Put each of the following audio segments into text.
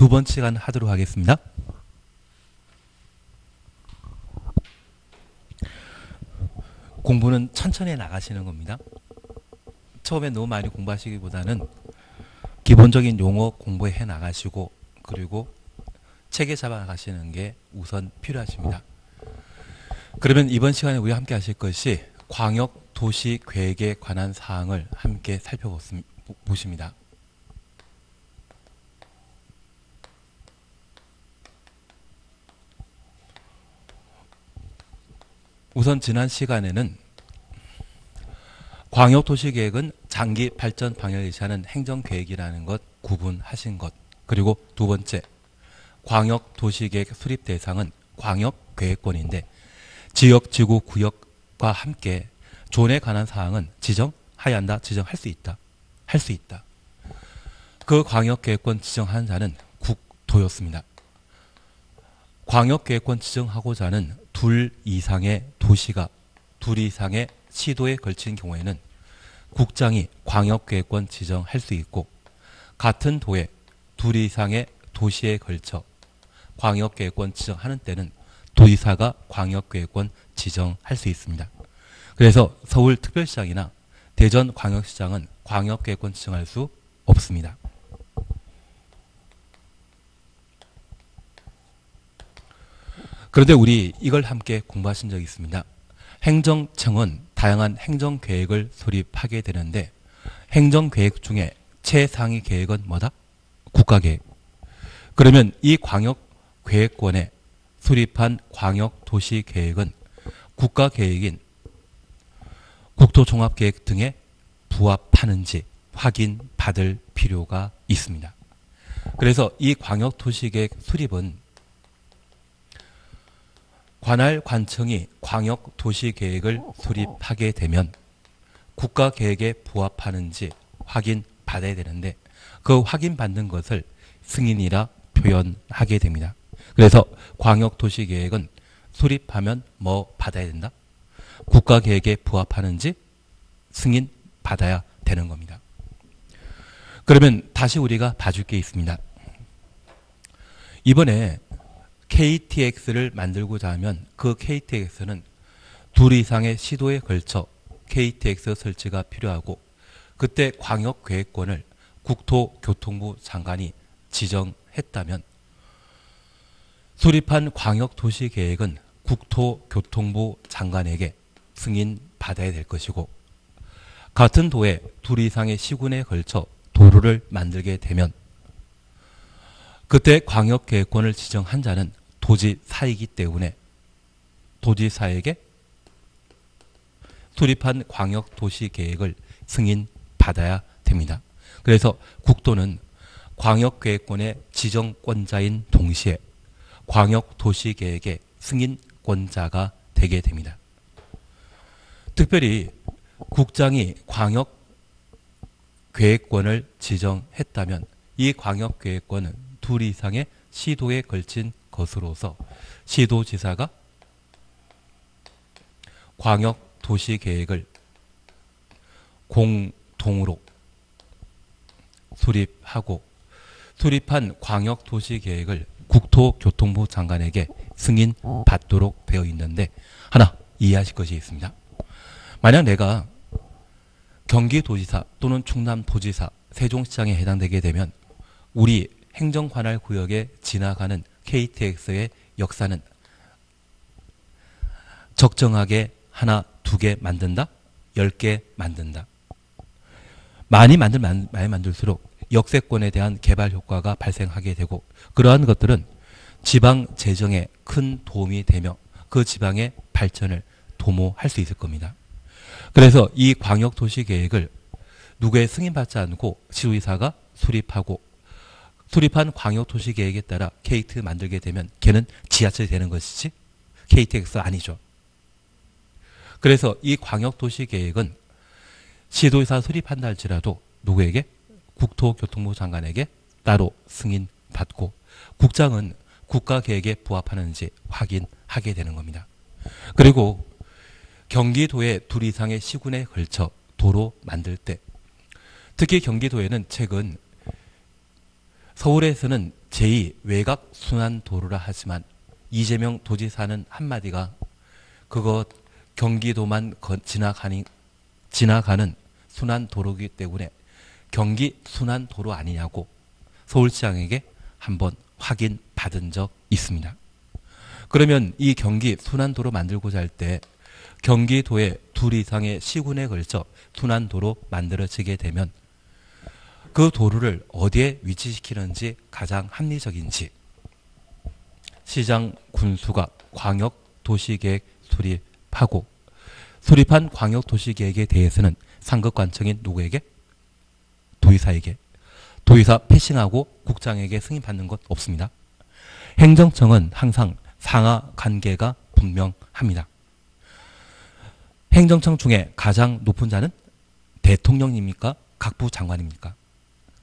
두 번째 시간 하도록 하겠습니다. 공부는 천천히 나가시는 겁니다. 처음에 너무 많이 공부하시기보다는 기본적인 용어 공부해 나가시고 그리고 체계 잡아 나가시는 게 우선 필요하십니다. 그러면 이번 시간에 우리가 함께 하실 것이 광역 도시 계획에 관한 사항을 함께 살펴보십니다. 우선 지난 시간에는 광역도시계획은 장기 발전 방향을 의시하는 행정계획이라는 것 구분하신 것 그리고 두 번째 광역도시계획 수립 대상은 광역계획권인데 지역, 지구, 구역과 함께 존에 관한 사항은 지정하야 한다, 지정할 수 있다, 할 수 있다. 그 광역계획권 지정한 자는 국토였습니다. 광역계획권 지정하고자 하는 둘 이상의 도시가 둘 이상의 시도에 걸친 경우에는 국장이 광역계획권 지정할 수 있고 같은 도에 둘 이상의 도시에 걸쳐 광역계획권 지정하는 때는 도의사가 광역계획권 지정할 수 있습니다. 그래서 서울특별시장이나 대전광역시장은 광역계획권 지정할 수 없습니다. 그런데 우리 이걸 함께 공부하신 적이 있습니다. 행정청은 다양한 행정계획을 수립하게 되는데 행정계획 중에 최상위 계획은 뭐다? 국가계획. 그러면 이 광역계획권에 수립한 광역도시계획은 국가계획인 국토종합계획 등에 부합하는지 확인받을 필요가 있습니다. 그래서 이 광역도시계획 수립은 관할 관청이 광역 도시 계획을 수립하게 되면 국가 계획에 부합하는지 확인 받아야 되는데 그 확인 받는 것을 승인이라 표현하게 됩니다. 그래서 광역 도시 계획은 수립하면 뭐 받아야 된다? 국가 계획에 부합하는지 승인 받아야 되는 겁니다. 그러면 다시 우리가 봐줄 게 있습니다. 이번에 KTX를 만들고자 하면 그 KTX는 둘 이상의 시도에 걸쳐 KTX 설치가 필요하고 그때 광역계획권을 국토교통부 장관이 지정했다면 수립한 광역도시계획은 국토교통부 장관에게 승인받아야 될 것이고 같은 도에 둘 이상의 시군에 걸쳐 도로를 만들게 되면 그때 광역계획권을 지정한 자는 도지사이기 때문에 도지사에게 수립한 광역 도시 계획을 승인 받아야 됩니다. 그래서 국도는 광역 계획권의 지정권자인 동시에 광역 도시 계획의 승인권자가 되게 됩니다. 특별히 국장이 광역 계획권을 지정했다면 이 광역 계획권은 둘 이상의 시도에 걸친 것으로서 시도지사가 광역 도시 계획을 공동으로 수립하고 수립한 광역 도시 계획을 국토교통부 장관에게 승인 받도록 되어 있는데 하나 이해하실 것이 있습니다. 만약 내가 경기도지사 또는 충남도지사 세종시장에 해당되게 되면 우리 행정관할 구역에 지나가는 KTX의 역사는 적정하게 하나, 두 개 만든다? 열 개 만든다. 많이 만들, 많이 만들수록 역세권에 대한 개발 효과가 발생하게 되고 그러한 것들은 지방 재정에 큰 도움이 되며 그 지방의 발전을 도모할 수 있을 겁니다. 그래서 이 광역도시 계획을 누구의 승인받지 않고 시도의사가 수립하고 수립한 광역도시 계획에 따라 KT 만들게 되면 걔는 지하철이 되는 것이지 KTX 아니죠. 그래서 이 광역도시 계획은 시도의사 수립한다 할지라도 누구에게? 국토교통부 장관에게 따로 승인받고 국장은 국가계획에 부합하는지 확인하게 되는 겁니다. 그리고 경기도의 둘 이상의 시군에 걸쳐 도로 만들 때 특히 경기도에는 최근 서울에서는 제2 외곽 순환 도로라 하지만 이재명 도지사는 한마디가 그거 경기도만 거- 지나가니 지나가는 순환 도로기 때문에 경기 순환 도로 아니냐고 서울시장에게 한번 확인 받은 적 있습니다. 그러면 이 경기 순환 도로 만들고자 할 때 경기도에 둘 이상의 시군에 걸쳐 순환 도로 만들어지게 되면 그 도로를 어디에 위치시키는지 가장 합리적인지 시장 군수가 광역 도시계획 수립하고 수립한 광역 도시계획에 대해서는 상급 관청인 누구에게? 도의사에게. 도의사 패싱하고 국장에게 승인받는 것 없습니다. 행정청은 항상 상하 관계가 분명합니다. 행정청 중에 가장 높은 자는 대통령입니까? 각부 장관입니까?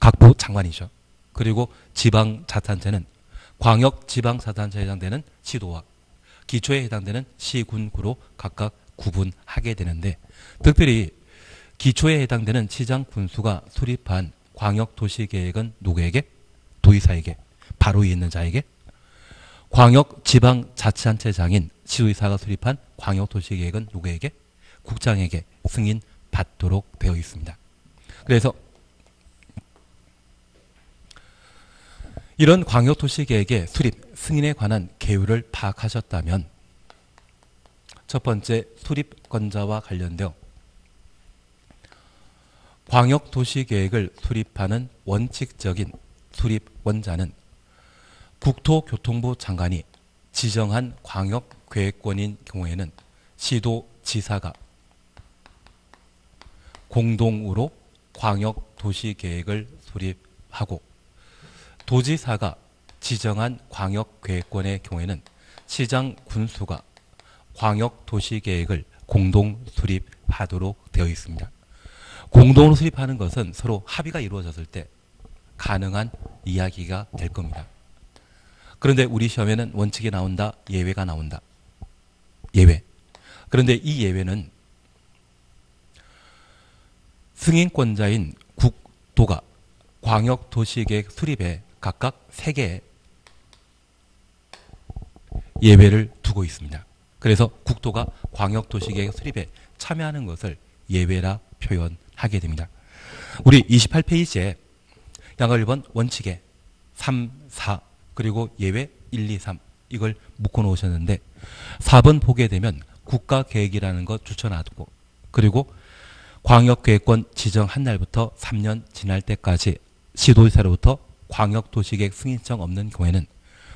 각부 장관이죠. 그리고 지방 자치단체는 광역 지방 자치단체에 해당되는 시도와 기초에 해당되는 시군구로 각각 구분하게 되는데 특별히 기초에 해당되는 시장 군수가 수립한 광역 도시 계획은 누구에게? 도의사에게 바로 있는 자에게 광역 지방 자치단체장인 시도의사가 수립한 광역 도시 계획은 누구에게? 국장에게 승인 받도록 되어 있습니다. 그래서 이런 광역 도시 계획의 수립 승인에 관한 계율을 파악하셨다면 첫 번째 수립권자와 관련되어 광역 도시 계획을 수립하는 원칙적인 수립원자는 국토교통부 장관이 지정한 광역 계획권인 경우에는 시도 지사가 공동으로 광역 도시 계획을 수립하고 도지사가 지정한 광역 계획권의 경우에는 시장 군수가 광역 도시 계획을 공동 수립하도록 되어 있습니다. 공동으로 수립하는 것은 서로 합의가 이루어졌을 때 가능한 이야기가 될 겁니다. 그런데 우리 시험에는 원칙이 나온다, 예외가 나온다. 예외. 그런데 이 예외는 승인권자인 국도가 광역도시계획 수립에 각각 3개의 예외를 두고 있습니다. 그래서 국도가 광역도시계획 수립에 참여하는 것을 예외라 표현하게 됩니다. 우리 28페이지에 양가 1번 원칙에 3, 4 그리고 예외 1, 2, 3 이걸 묶어 놓으셨는데 4번 보게 되면 국가계획이라는 것 추천하고 그리고 광역계획권 지정 한 날부터 3년 지날 때까지 시도지사로부터 광역도시계획 승인청 없는 경우에는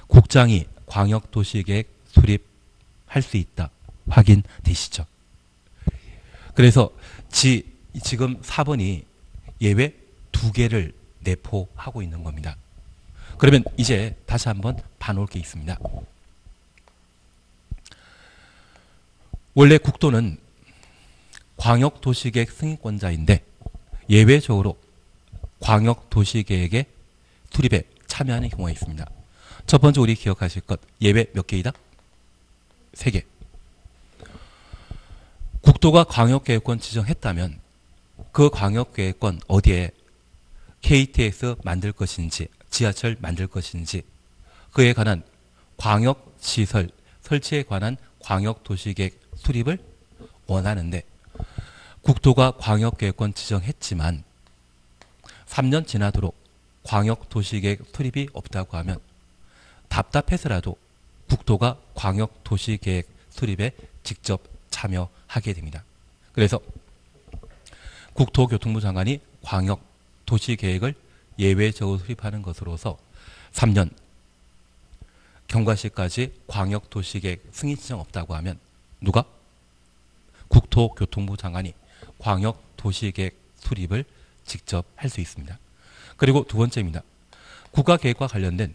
국장이 광역도시계획 수립할 수 있다. 확인되시죠? 그래서 지, 지금 4번이 예외 두 개를 내포하고 있는 겁니다. 그러면 이제 다시 한번 봐놓을 게 있습니다. 원래 국도는 광역도시계획 승인권자인데 예외적으로 광역도시계획의 수립에 참여하는 경우가 있습니다. 첫 번째 우리 기억하실 것 예외 몇 개이다? 세 개. 국도가 광역계획권 지정했다면 그 광역계획권 어디에 KTX 만들 것인지 지하철 만들 것인지 그에 관한 광역시설 설치에 관한 광역도시계획 수립을 원하는데 국도가 광역계획권 지정했지만 3년 지나도록 광역 도시계획 수립이 없다고 하면 답답해서라도 국도가 광역 도시계획 수립에 직접 참여하게 됩니다. 그래서 국토교통부 장관이 광역 도시계획을 예외적으로 수립하는 것으로서 3년 경과시까지 광역 도시계획 승인 지정 없다고 하면 누가? 국토교통부 장관이 광역 도시계획 수립을 직접 할 수 있습니다. 그리고 두 번째입니다. 국가계획과 관련된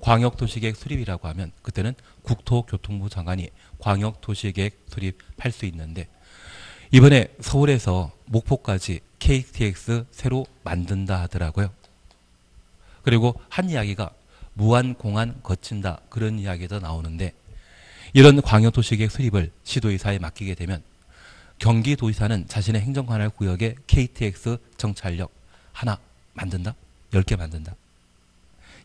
광역도시계획 수립이라고 하면 그때는 국토교통부 장관이 광역도시계획 수립할 수 있는데 이번에 서울에서 목포까지 KTX 새로 만든다 하더라고요. 그리고 한 이야기가 무한공안 거친다 그런 이야기도 나오는데 이런 광역도시계획 수립을 시도의사에 맡기게 되면 경기도의사는 자신의 행정관할 구역에 KTX 정찰력 하나 만든다? 10개 만든다.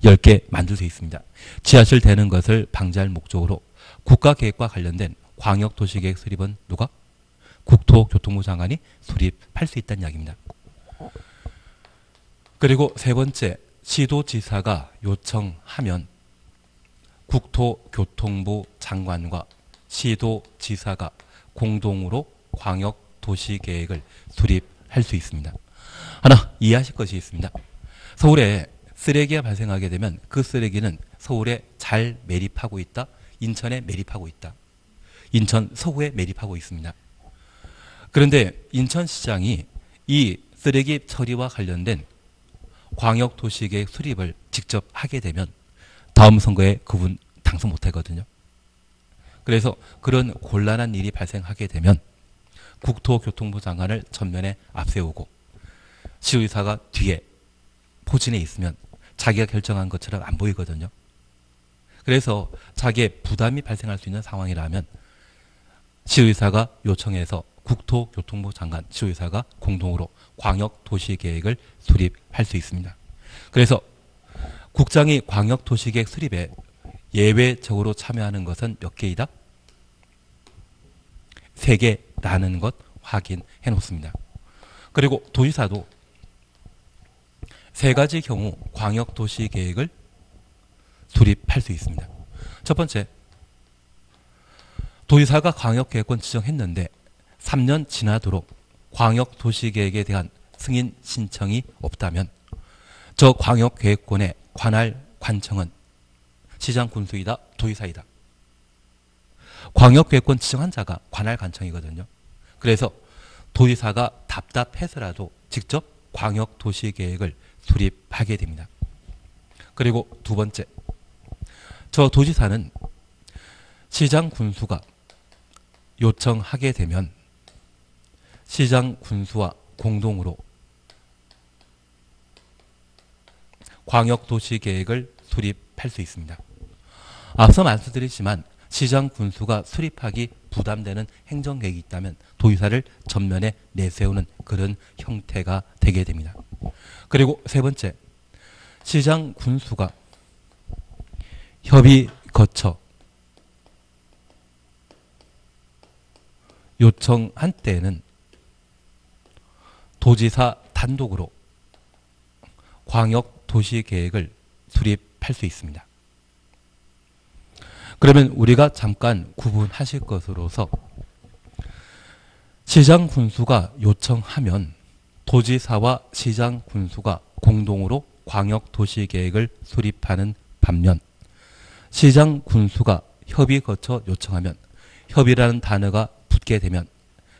10개 만들 수 있습니다. 지하철 되는 것을 방지할 목적으로 국가계획과 관련된 광역도시계획 수립은 누가? 국토교통부 장관이 수립할 수 있다는 이야기입니다. 그리고 세 번째, 시도지사가 요청하면 국토교통부 장관과 시도지사가 공동으로 광역 도시 계획을 수립할 수 있습니다. 하나 이해하실 것이 있습니다. 서울에 쓰레기가 발생하게 되면 그 쓰레기는 서울에 잘 매립하고 있다. 인천에 매립하고 있다. 인천 서구에 매립하고 있습니다. 그런데 인천시장이 이 쓰레기 처리와 관련된 광역도시계획 수립을 직접 하게 되면 다음 선거에 그분 당선 못하거든요. 그래서 그런 곤란한 일이 발생하게 되면 국토교통부 장관을 전면에 앞세우고 시의사가 뒤에 포진해 있으면 자기가 결정한 것처럼 안 보이거든요. 그래서 자기의 부담이 발생할 수 있는 상황이라면 시의사가 요청해서 국토교통부 장관, 시의사가 공동으로 광역도시계획을 수립할 수 있습니다. 그래서 국장이 광역도시계획 수립에 예외적으로 참여하는 것은 몇 개이다? 세 개라는 것 확인해 놓습니다. 그리고 도지사도 세 가지 경우 광역 도시 계획을 수립할 수 있습니다. 첫 번째, 도지사가 광역 계획권 지정했는데 3년 지나도록 광역 도시 계획에 대한 승인 신청이 없다면 저 광역 계획권의 관할 관청은 시장 군수이다 도의사이다. 광역계획권 지정 한 자가 관할 관청이거든요. 그래서 도의사가 답답해서라도 직접 광역도시계획을 수립하게 됩니다. 그리고 두 번째, 저 도지사는 시장 군수가 요청하게 되면 시장 군수와 공동으로 광역도시계획을 수립할 수 있습니다. 앞서 말씀드렸지만 시장 군수가 수립하기 부담되는 행정 계획이 있다면 도의사를 전면에 내세우는 그런 형태가 되게 됩니다. 그리고 세 번째, 시장 군수가 협의 거쳐 요청한 때에는 도지사 단독으로 광역 도시 계획을 수립할 수 있습니다. 그러면 우리가 잠깐 구분하실 것으로서 시장 군수가 요청하면 도지사와 시장 군수가 공동으로 광역 도시 계획을 수립하는 반면 시장 군수가 협의 거쳐 요청하면 협의라는 단어가 붙게 되면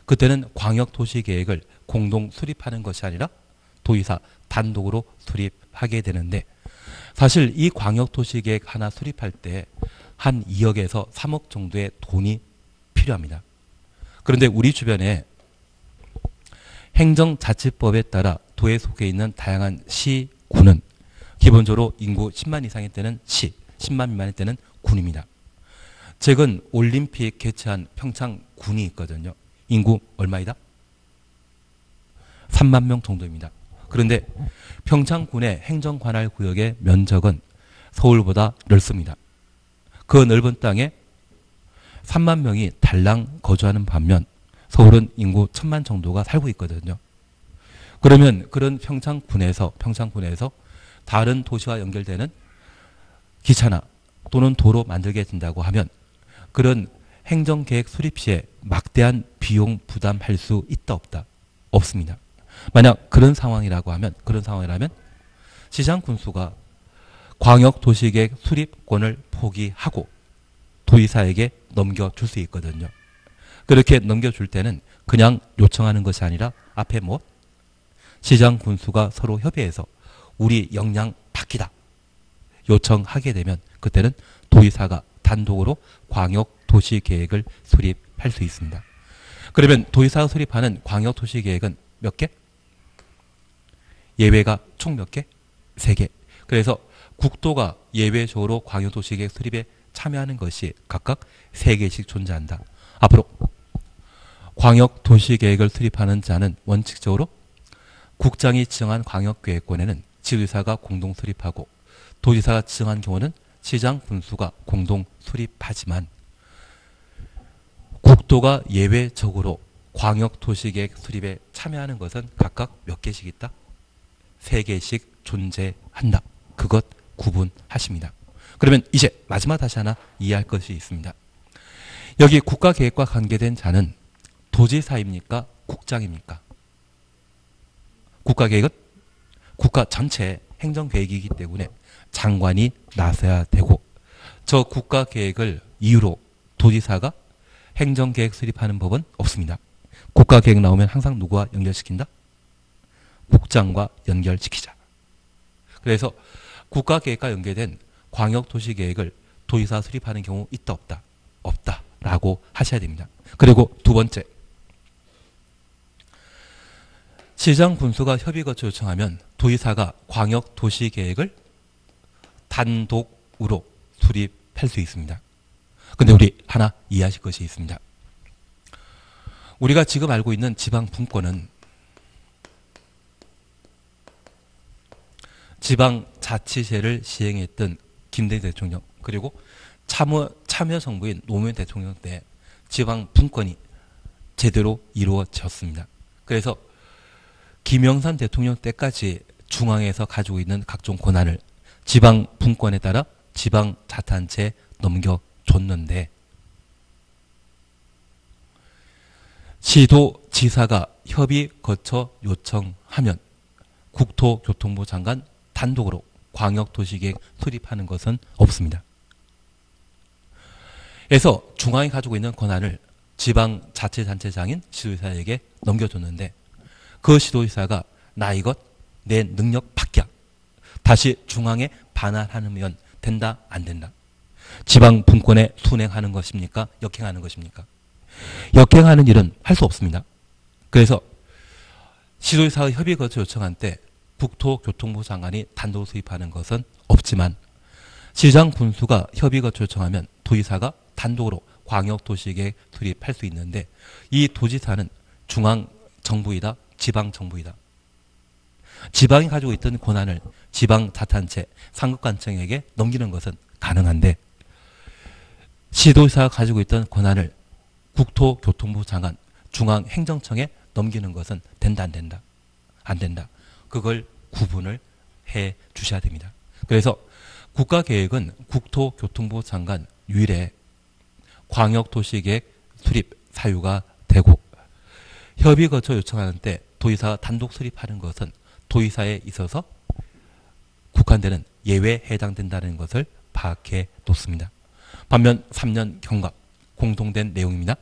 그때는 광역 도시 계획을 공동 수립하는 것이 아니라 도의사 단독으로 수립하게 되는데 사실 이 광역 도시 계획 하나 수립할 때 한 2억에서 3억 정도의 돈이 필요합니다. 그런데 우리 주변에 행정자치법에 따라 도에 속해 있는 다양한 시, 군은 기본적으로 인구 10만 이상일 때는 시, 10만 미만일 때는 군입니다. 최근 올림픽 개최한 평창군이 있거든요. 인구 얼마이다? 3만 명 정도입니다. 그런데 평창군의 행정관할 구역의 면적은 서울보다 넓습니다. 그 넓은 땅에 3만 명이 달랑 거주하는 반면 서울은 인구 천만 정도가 살고 있거든요. 그러면 그런 평창군에서 평창군에서 다른 도시와 연결되는 기차나 또는 도로 만들게 된다고 하면 그런 행정계획 수립 시에 막대한 비용 부담할 수 있다 없다 없습니다. 만약 그런 상황이라고 하면 그런 상황이라면 시장 군수가 광역 도시계획 수립권을 포기하고 도의사에게 넘겨줄 수 있거든요. 그렇게 넘겨줄 때는 그냥 요청하는 것이 아니라 앞에 뭐 시장 군수가 서로 협의해서 우리 역량 바뀌다 요청하게 되면 그때는 도의사가 단독으로 광역 도시 계획을 수립할 수 있습니다. 그러면 도의사가 수립하는 광역 도시 계획은 몇 개? 예외가 총 몇 개? 세 개. 그래서 국도가 예외적으로 광역 도시 계획 수립에 참여하는 것이 각각 세 개씩 존재한다. 앞으로 광역 도시 계획을 수립하는 자는 원칙적으로 국장이 지정한 광역 계획권에는 지도사가 공동 수립하고 도지사가 지정한 경우는 시장 군수가 공동 수립하지만 국도가 예외적으로 광역 도시계획 수립에 참여하는 것은 각각 몇 개씩 있다? 세 개씩 존재한다. 그것 구분하십니다. 그러면 이제 마지막 다시 하나 이해할 것이 있습니다. 여기 국가계획과 관계된 자는 도지사입니까? 국장입니까? 국가계획은 국가 전체 행정계획이기 때문에 장관이 나서야 되고 저 국가계획을 이유로 도지사가 행정계획 수립하는 법은 없습니다. 국가계획 나오면 항상 누구와 연결시킨다? 국장과 연결시키자. 그래서 국가계획과 연계된 광역도시계획을 도지사 수립하는 경우 있다 없다? 없다라고 하셔야 됩니다. 그리고 두 번째 시장 군수가 협의 거쳐 요청하면 도지사가 광역 도시 계획을 단독으로 수립할 수 있습니다. 근데 우리 하나 이해하실 것이 있습니다. 우리가 지금 알고 있는 지방 분권은 지방 자치제를 시행했던 김대중 대통령 그리고 참여, 참여 정부인 노무현 대통령 때 지방 분권이 제대로 이루어졌습니다. 그래서 김영삼 대통령 때까지 중앙에서 가지고 있는 각종 권한을 지방 분권에 따라 지방 자탄체에 넘겨줬는데 시도 지사가 협의 거쳐 요청하면 국토교통부 장관 단독으로 광역도시계획 수립하는 것은 없습니다. 그래서 중앙이 가지고 있는 권한을 지방 자치단체장인 시도지사에게 넘겨줬는데 그 시도지사가 나 이것 내 능력 밖이야. 다시 중앙에 반환하면 된다 안 된다. 지방 분권에 순행하는 것입니까? 역행하는 것입니까? 역행하는 일은 할 수 없습니다. 그래서 시도지사의 협의 거쳐 요청한 때 국토교통부 장관이 단독 수입하는 것은 없지만 시장 군수가 협의 거쳐 요청하면 도지사가 단독으로 광역도시계획 수립할 수 있는데 이 도지사는 중앙 정부이다 지방 정부이다. 지방이 가지고 있던 권한을 지방 자탄체 상급관청에게 넘기는 것은 가능한데 시도지사가 가지고 있던 권한을 국토교통부 장관 중앙행정청에 넘기는 것은 된다 안 된다 안 된다 그걸 구분을 해 주셔야 됩니다 그래서 국가계획은 국토교통부 장관 유일의 광역도시계획 수립 사유가 되고 협의 거쳐 요청하는 때 도의사가 단독 수립하는 것은 도의사에 있어서 국한되는 예외에 해당된다는 것을 파악해 놓습니다. 반면 3년 경과 공통된 내용입니다.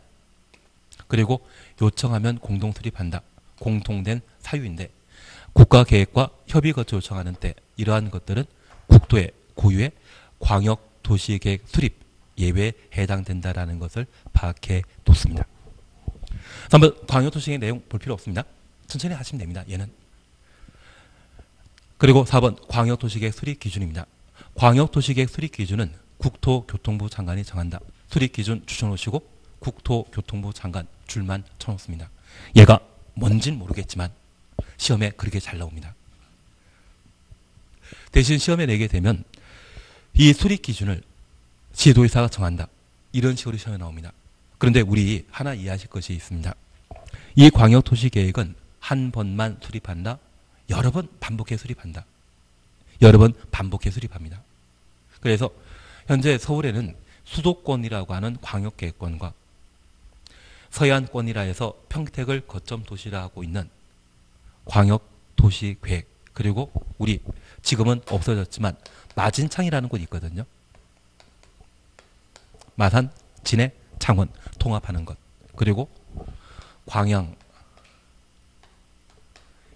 그리고 요청하면 공동 수립한다. 공통된 사유인데 국가계획과 협의 거쳐 요청하는 때 이러한 것들은 국도의 고유의 광역도시계획 수립 예외에 해당된다라는 것을 파악해 놓습니다. 한번 광역도시계획 내용 볼 필요 없습니다. 천천히 하시면 됩니다. 얘는. 그리고 4번 광역도시계획 수립 기준입니다. 광역도시계획 수립 기준은 국토교통부 장관이 정한다. 수립 기준 추천놓으시고 국토교통부 장관 줄만 쳐놓습니다. 얘가 뭔진 모르겠지만 시험에 그렇게 잘 나옵니다. 대신 시험에 내게 되면 이 수립 기준을 지도의사가 정한다. 이런 식으로 시험에 나옵니다. 그런데 우리 하나 이해하실 것이 있습니다. 이 광역도시계획은 한 번만 수립한다. 여러 번 반복해 수립한다. 여러 번 반복해 수립합니다. 그래서 현재 서울에는 수도권이라고 하는 광역계획권과 서해안권이라 해서 평택을 거점 도시라 하고 있는 광역 도시 계획 그리고 우리 지금은 없어졌지만 마진창이라는 곳이 있거든요. 마산, 진해, 창원 통합하는 것. 그리고 광양,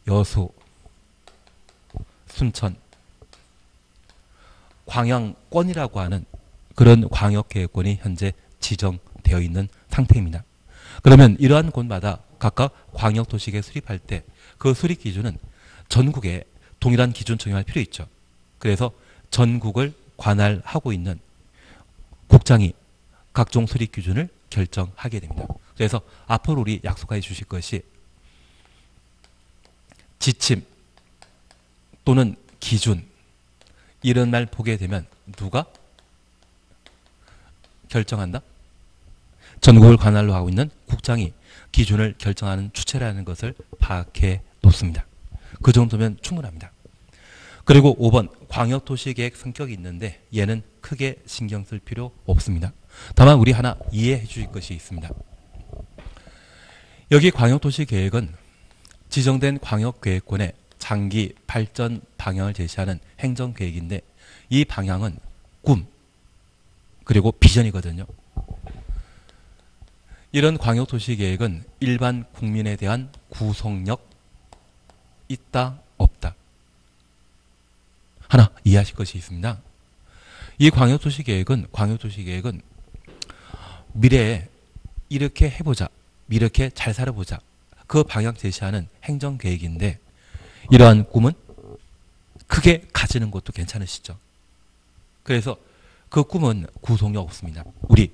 여수, 순천, 광양권이라고 하는 그런 광역계획권이 현재 지정되어 있는 상태입니다. 그러면 이러한 곳마다 각각 광역도시계획 수립할 때 그 수립 기준은 전국에 동일한 기준 적용할 필요 있죠. 그래서 전국을 관할하고 있는 국장이 각종 수립 기준을 결정하게 됩니다. 그래서 앞으로 우리 약속해 주실 것이 지침 또는 기준 이런 말 보게 되면 누가 결정한다? 전국을 관할로 하고 있는 국장이 기준을 결정하는 주체라는 것을 파악해 놓습니다. 그 정도면 충분합니다. 그리고 5번 광역도시계획 성격이 있는데 얘는 크게 신경 쓸 필요 없습니다. 다만 우리 하나 이해해 주실 것이 있습니다. 여기 광역도시계획은 지정된 광역계획권의 장기 발전 방향을 제시하는 행정계획인데 이 방향은 꿈 그리고 비전이거든요. 이런 광역도시계획은 일반 국민에 대한 구속력 있다 없다 하나 이해하실 것이 있습니다. 이 광역도시계획은 광역도시계획은 미래에 이렇게 해보자, 이렇게 잘 살아보자 그 방향 제시하는 행정계획인데 이러한 꿈은 크게 가지는 것도 괜찮으시죠. 그래서 그 꿈은 구속력 없습니다. 우리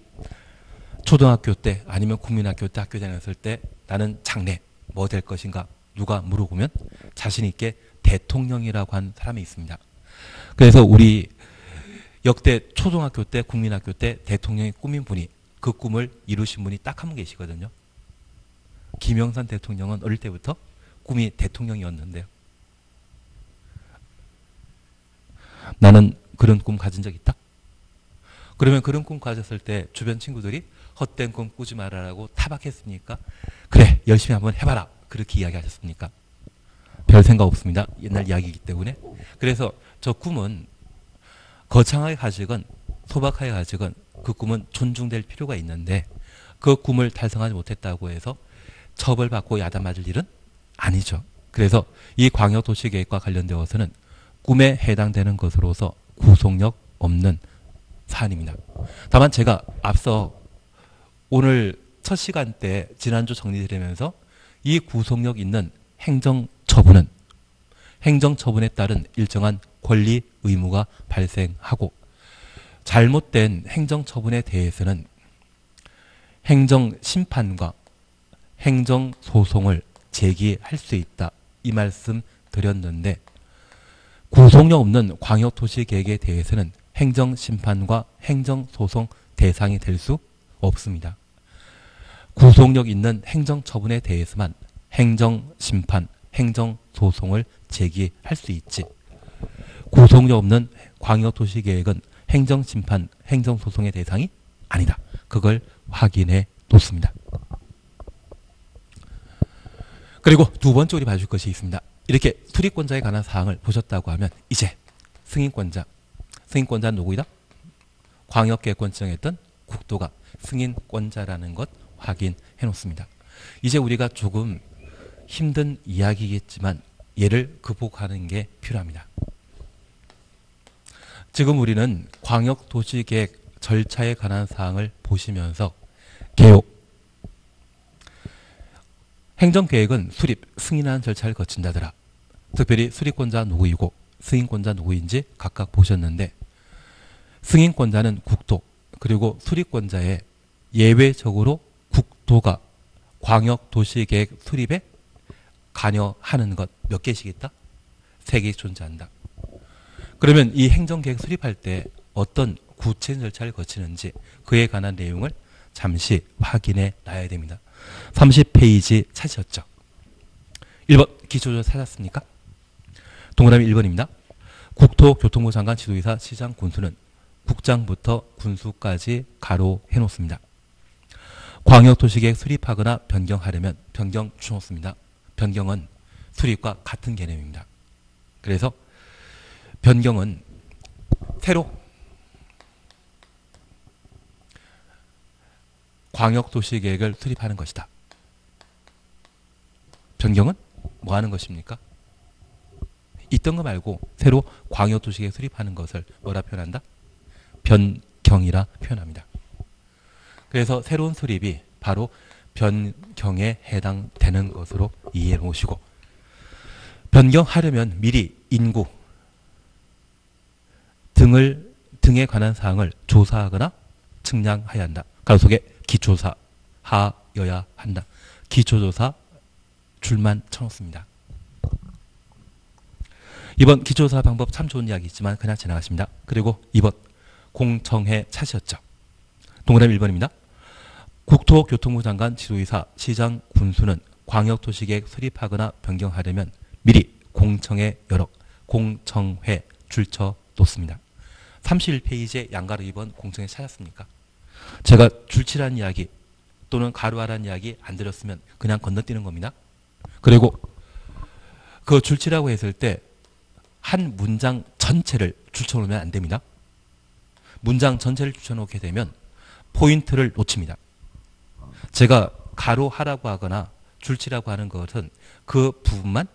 초등학교 때 아니면 국민학교 때 학교 다녔을 때 나는 장래 뭐 될 것인가 누가 물어보면 자신 있게 대통령이라고 한 사람이 있습니다. 그래서 우리 역대 초등학교 때 국민학교 때 대통령이 꿈인 분이 그 꿈을 이루신 분이 딱 한 분 계시거든요. 김영삼 대통령은 어릴 때부터 꿈이 대통령이었는데요. 나는 그런 꿈 가진 적 있다? 그러면 그런 꿈 가졌을 때 주변 친구들이 헛된 꿈 꾸지 말아라고 타박했으니까 그래 열심히 한번 해봐라 그렇게 이야기하셨습니까? 별 생각 없습니다. 옛날 이야기이기 때문에 그래서 저 꿈은 거창하게 가지건 소박하게 가지건 그 꿈은 존중될 필요가 있는데 그 꿈을 달성하지 못했다고 해서 처벌받고 야단 맞을 일은 아니죠. 그래서 이 광역도시계획과 관련되어서는 꿈에 해당되는 것으로서 구속력 없는 사안입니다. 다만 제가 앞서 오늘 첫 시간 때 지난주 정리드리면서 이 구속력 있는 행정처분은 행정처분에 따른 일정한 권리 의무가 발생하고 잘못된 행정처분에 대해서는 행정심판과 행정소송을 제기할 수 있다. 이 말씀 드렸는데 구속력 없는 광역도시계획에 대해서는 행정심판과 행정소송 대상이 될 수 없습니다. 구속력 있는 행정처분에 대해서만 행정심판, 행정소송을 제기할 수 있지. 구속력 없는 광역도시계획은 행정심판, 행정소송의 대상이 아니다. 그걸 확인해 놓습니다. 그리고 두 번째 우리 봐줄 것이 있습니다. 이렇게 수리권자에 관한 사항을 보셨다고 하면 이제 승인권자, 승인권자는 누구이다? 광역계획권 지정했던 국도가 승인권자라는 것 확인해 놓습니다. 이제 우리가 조금 힘든 이야기겠지만 얘를 극복하는 게 필요합니다. 지금 우리는 광역 도시계획 절차에 관한 사항을 보시면서 개요, 행정계획은 수립, 승인하는 절차를 거친다더라. 특별히 수립권자 누구이고 승인권자 누구인지 각각 보셨는데 승인권자는 국토 그리고 수립권자의 예외적으로 국토가 광역 도시계획 수립에 관여하는 것 몇 개씩 있다? 세 개씩 존재한다. 그러면 이 행정계획 수립할 때 어떤 구체 절차를 거치는지 그에 관한 내용을 잠시 확인해 놔야 됩니다. 30페이지 찾으셨죠? 1번 기초조사 찾았습니까? 동그라미 1번입니다. 국토교통부 장관 지도이사 시장 군수는 국장부터 군수까지 가로 해 놓습니다. 광역도시계획 수립하거나 변경하려면 변경 주놓습니다. 변경은 수립과 같은 개념입니다. 그래서 변경은 새로 광역도시계획을 수립하는 것이다. 변경은 뭐 하는 것입니까? 있던 거 말고 새로 광역도시계획 수립하는 것을 뭐라 표현한다? 변경이라 표현합니다. 그래서 새로운 수립이 바로 변경에 해당되는 것으로 이해해 놓으시고 변경하려면 미리 인구 등을 등에 관한 사항을 조사하거나 측량해야 한다. 가로 속에 기초사 하여야 한다. 기초조사 줄만 쳐놓습니다. 이번 기초조사 방법 참 좋은 이야기 있지만 그냥 지나갔습니다. 그리고 2번 공청회 차시였죠. 동그라미 1번입니다. 국토교통부 장관 지도이사 시장 군수는 광역도시계획 수립하거나 변경하려면 미리 공청회 열어 공청회 줄쳐 놓습니다. 31페이지에 양가로 2번 공청회 찾았습니까? 제가 줄치라는 이야기 또는 가루하라는 이야기 안 들었으면 그냥 건너뛰는 겁니다. 그리고 그 줄치라고 했을 때 한 문장 전체를 줄쳐놓으면 안 됩니다. 문장 전체를 줄쳐놓게 되면 포인트를 놓칩니다. 제가 가로하라고 하거나 줄치라고 하는 것은 그 부분만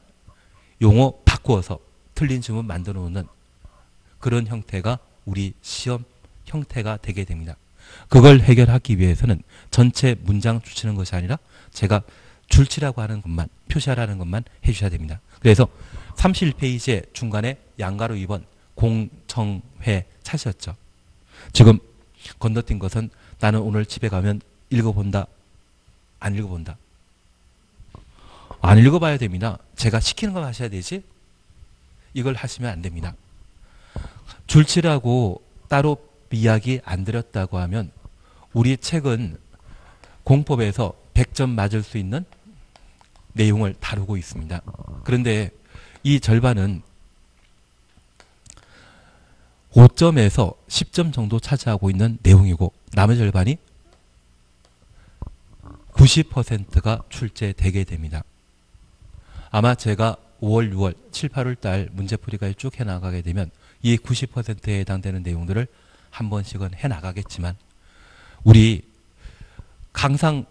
용어 바꾸어서 틀린 질문 만들어 놓는 그런 형태가 우리 시험 형태가 되게 됩니다. 그걸 해결하기 위해서는 전체 문장 줄치는 것이 아니라 제가 줄치라고 하는 것만 표시하라는 것만 해주셔야 됩니다. 그래서 31페이지에 중간에 양가로 2번 공청회 차셨죠. 지금 건너뛴 것은 나는 오늘 집에 가면 읽어본다. 안 읽어본다. 안 읽어봐야 됩니다. 제가 시키는 걸 하셔야 되지. 이걸 하시면 안 됩니다. 줄치라고 따로 이야기 안 드렸다고 하면 우리 책은 공법에서 100점 맞을 수 있는 내용을 다루고 있습니다. 그런데 이 절반은 5점에서 10점 정도 차지하고 있는 내용이고 나머지 절반이 90%가 출제되게 됩니다. 아마 제가 5월, 6월, 7, 8월 달 문제풀이가 쭉 해나가게 되면 이 90%에 해당되는 내용들을 한 번씩은 해나가겠지만 우리 항상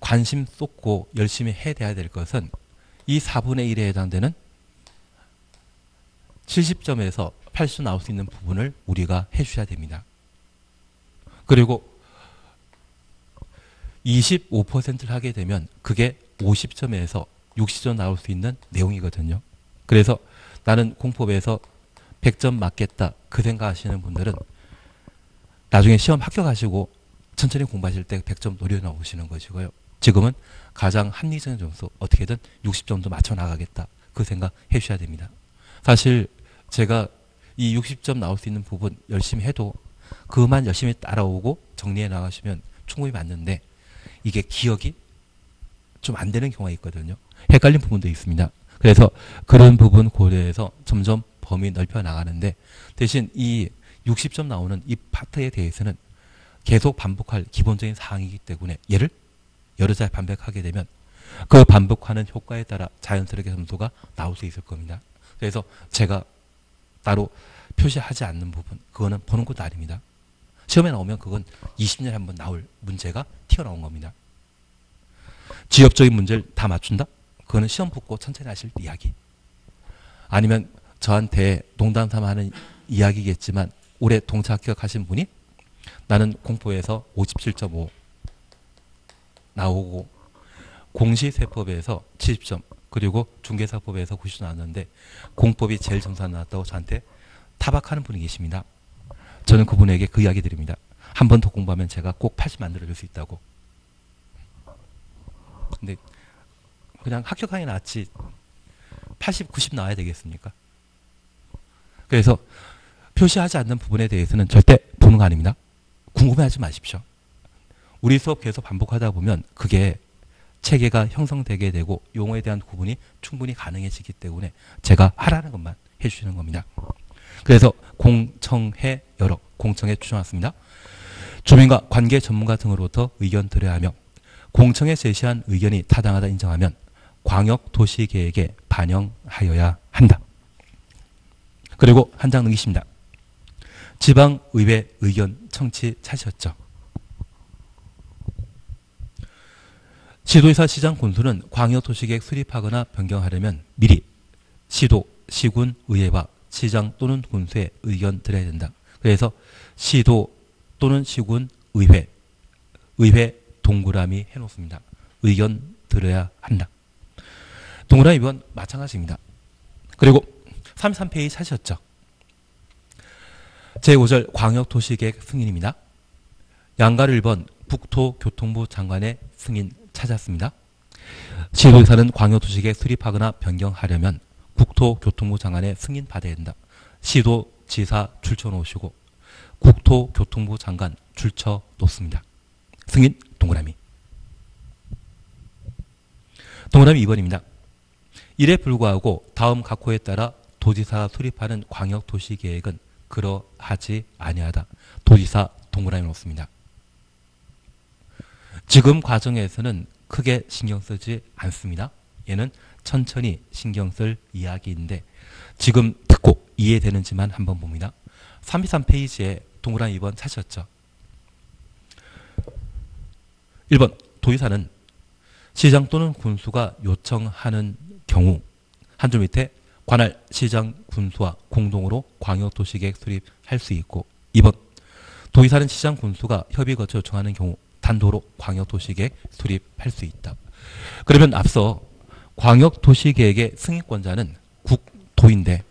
관심 쏟고 열심히 해야 될 것은 이 4분의 1에 해당되는 70점에서 80점 나올 수 있는 부분을 우리가 해주셔야 됩니다. 그리고 25%를 하게 되면 그게 50점에서 60점 나올 수 있는 내용이거든요. 그래서 나는 공법에서 100점 맞겠다 그 생각하시는 분들은 나중에 시험 합격하시고 천천히 공부하실 때 100점 노려 나오시는 것이고요. 지금은 가장 합리적인 점수 어떻게든 60점도 맞춰 나가겠다 그 생각 해주셔야 됩니다. 사실 제가 이 60점 나올 수 있는 부분 열심히 해도 그만 열심히 따라오고 정리해 나가시면 충분히 맞는데 이게 기억이 좀 안 되는 경우가 있거든요. 헷갈린 부분도 있습니다. 그래서 그런 부분 고려해서 점점 범위 넓혀 나가는데 대신 이 60점 나오는 이 파트에 대해서는 계속 반복할 기본적인 사항이기 때문에 얘를 여러 차 반복하게 되면 그 반복하는 효과에 따라 자연스럽게 점수가 나올 수 있을 겁니다. 그래서 제가 따로 표시하지 않는 부분 그거는 보는 것도 아닙니다. 시험에 나오면 그건 20년에 한 번 나올 문제가 튀어나온 겁니다. 지역적인 문제를 다 맞춘다? 그거는 시험 붙고 천천히 하실 이야기. 아니면 저한테 농담 삼아 하는 이야기겠지만 올해 동차 합격하신 분이 나는 공포에서 57.5 나오고 공시세법에서 70점 그리고 중개사법에서 90점 나왔는데 공법이 제일 점수 안 나왔다고 저한테 타박하는 분이 계십니다. 저는 그분에게 그 이야기 드립니다. 한 번 더 공부하면 제가 꼭 80 만들어줄 수 있다고. 근데 그냥 합격하게 낫지 80, 90 나와야 되겠습니까? 그래서 표시하지 않는 부분에 대해서는 절대 보는 거 아닙니다. 궁금해하지 마십시오. 우리 수업 계속 반복하다 보면 그게 체계가 형성되게 되고 용어에 대한 구분이 충분히 가능해지기 때문에 제가 하라는 것만 해주시는 겁니다. 그래서 공청회 여러 공청회 추천왔습니다. 주민과 관계 전문가 등으로부터 의견 드려야 하며 공청회 제시한 의견이 타당하다 인정하면 광역 도시 계획에 반영하여야 한다. 그리고 한 장 넘기십니다. 지방의회 의견 청취 차셨죠. 시도의사 시장 군수는 광역도시계획 수립하거나 변경하려면 미리 시도, 시군, 의회와 시장 또는 군수의 의견 드려야 된다. 그래서 시도 또는 시군, 의회, 의회 동그라미 해놓습니다. 의견 들어야 한다. 동그라미 번 마찬가지입니다. 그리고 33페이지 찾으셨죠? 제5절 광역도시계획 승인입니다. 양가를 1번 국토교통부 장관의 승인 찾았습니다. 시도의사는 광역도시계획 수립하거나 변경하려면 국토교통부 장관의 승인 받아야 된다. 시도 지사 줄쳐 놓으시고 국토교통부 장관 줄쳐 놓습니다. 승인 동그라미. 동그라미 2번입니다. 이에 불구하고 다음 각호에 따라 도지사가 수립하는 광역도시계획은 그러하지 아니하다. 도지사 동그라미 놓습니다. 지금 과정에서는 크게 신경 쓰지 않습니다. 얘는 천천히 신경 쓸 이야기인데 지금 듣고 이해되는지만 한번 봅니다. 33페이지에 동그라미 2번 찾으셨죠? 1번 도의사는 시장 또는 군수가 요청하는 경우 한 줄 밑에 관할 시장 군수와 공동으로 광역도시계획 수립할 수 있고 2번 도의사는 시장 군수가 협의 거쳐 요청하는 경우 단도로 광역도시계획 수립할 수 있다. 그러면 앞서 광역도시계획의 승인권자는 국도인데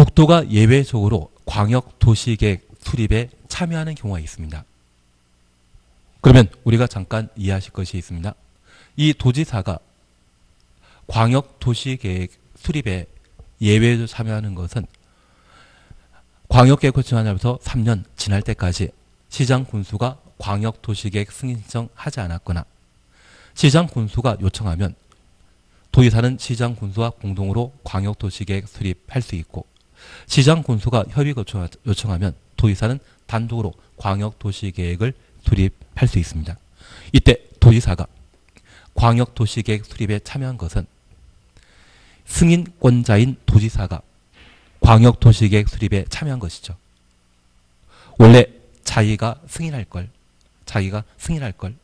국도가 예외적으로 광역 도시계획 수립에 참여하는 경우가 있습니다. 그러면 우리가 잠깐 이해하실 것이 있습니다. 이 도지사가 광역 도시계획 수립에 예외로 참여하는 것은 광역계획 거치한 날부터 3년 지날 때까지 시장 군수가 광역도시계획 승인 신청하지 않았거나 시장 군수가 요청하면 도의사는 시장 군수와 공동으로 광역도시계획 수립할 수 있고 시장 군수가 협의 요청하면 도의사는 단독으로 광역도시계획을 수립할 수 있습니다. 이때 도지사가 광역도시계획 수립에 참여한 것은 승인권자인 도지사가 광역도시계획 수립에 참여한 것이죠. 원래 자기가 승인할 걸, 자기가 승인할 걸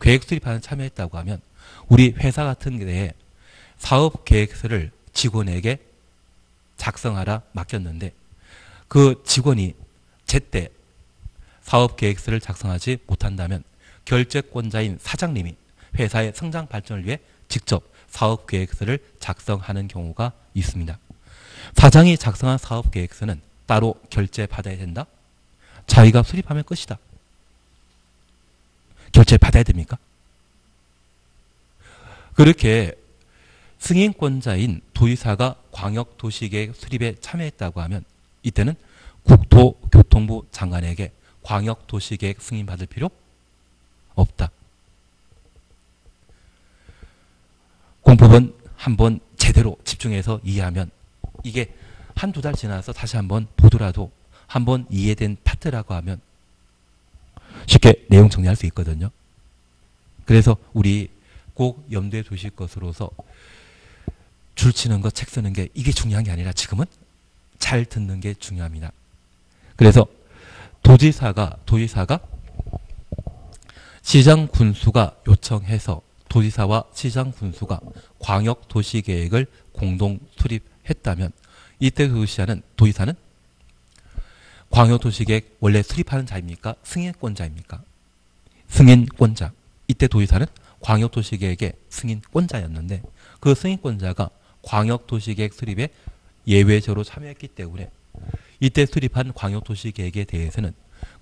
계획 수립하는 참여했다고 하면 우리 회사 같은 데에 사업 계획서를 직원에게 작성하라 맡겼는데 그 직원이 제때 사업 계획서를 작성하지 못한다면 결재권자인 사장님이 회사의 성장 발전을 위해 직접 사업 계획서를 작성하는 경우가 있습니다. 사장이 작성한 사업 계획서는 따로 결제 받아야 된다? 자기가 수립하면 끝이다. 결제 받아야 됩니까? 그렇게 승인권자인 도의사가 광역 도시계획 수립에 참여했다고 하면 이때는 국토교통부 장관에게 광역 도시계획 승인받을 필요 없다. 공법은 한번 제대로 집중해서 이해하면 이게 한두 달 지나서 다시 한번 보더라도 한번 이해된 파트라고 하면 쉽게 내용 정리할 수 있거든요. 그래서 우리 꼭 염두에 두실 것으로서 줄 치는 것, 책 쓰는 게 이게 중요한 게 아니라 지금은 잘 듣는 게 중요합니다. 그래서 도지사가 도지사가 시장 군수가 요청해서 도지사와 시장 군수가 광역 도시 계획을 공동 수립했다면 이때 도시사는 도지사는 광역 도시 계획 원래 수립하는 자입니까? 승인권자입니까? 승인권자. 이때 도지사는 광역 도시 계획의 승인권자였는데 그 승인권자가 광역 도시 계획 수립에 예외적으로 참여했기 때문에 이때 수립한 광역도시계획에 대해서는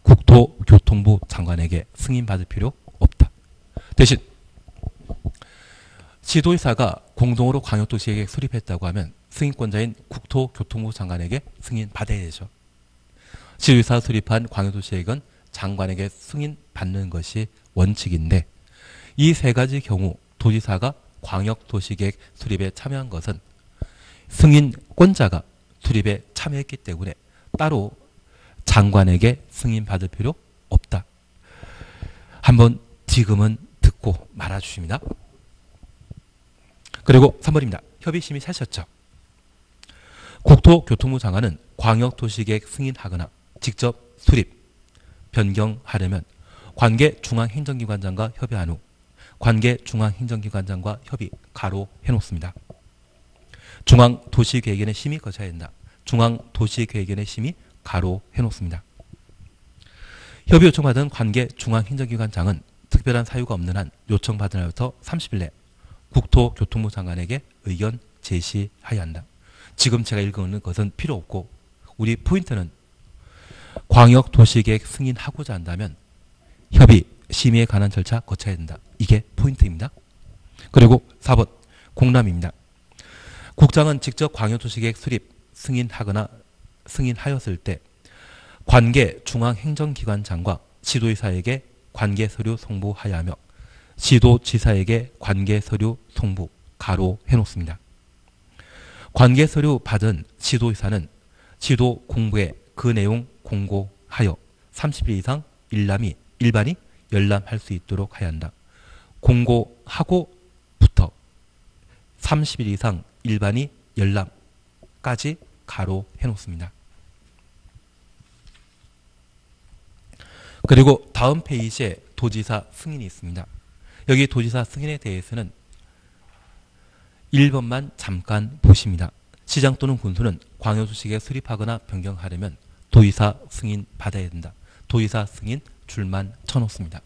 국토교통부 장관에게 승인받을 필요 없다. 대신 지도의사가 공동으로 광역도시계획 수립했다고 하면 승인권자인 국토교통부 장관에게 승인받아야 되죠. 지도의사 수립한 광역도시계획은 장관에게 승인받는 것이 원칙인데 이 세 가지 경우 도지사가 광역도시계획 수립에 참여한 것은 승인권자가 수립에 참여했기 때문에 따로 장관에게 승인받을 필요 없다. 한번 지금은 듣고 말아주십니다. 그리고 3번입니다. 협의심의 사셨죠. 국토교통부 장관은 광역도시계획 승인하거나 직접 수립, 변경하려면 관계 중앙행정기관장과 협의한 후 관계 중앙행정기관장과 협의 가로 해놓습니다. 중앙도시계획위원회 심의 거쳐야 된다. 중앙도시계획위원회 심의 가로 해놓습니다. 협의 요청받은 관계 중앙행정기관장은 특별한 사유가 없는 한 요청받은 날부터 30일 내 국토교통부 장관에게 의견 제시하여야 한다. 지금 제가 읽은 것은 필요 없고 우리 포인트는 광역도시계획 승인하고자 한다면 협의, 심의에 관한 절차 거쳐야 된다. 이게 포인트입니다. 그리고 4번 공람입니다. 국장은 직접 광역도시계획 수립 승인하거나 승인하였을 때 관계 중앙행정기관장과 지도의사에게 관계 서류 송부하여 하며 지도지사에게 관계 서류 송부 가로 해놓습니다. 관계 서류 받은 지도의사는 지도 공부에 그 내용 공고하여 30일 이상 일람이 일반이 열람할 수 있도록 해야 한다. 공고하고부터 30일 이상 일반이 열람까지 가로 해놓습니다. 그리고 다음 페이지에 도지사 승인이 있습니다. 여기 도지사 승인에 대해서는 1번만 잠깐 보십니다. 시장 또는 군수는 광역도시계획 수립하거나 변경하려면 도의사 승인 받아야 된다. 도의사 승인 줄만 쳐놓습니다.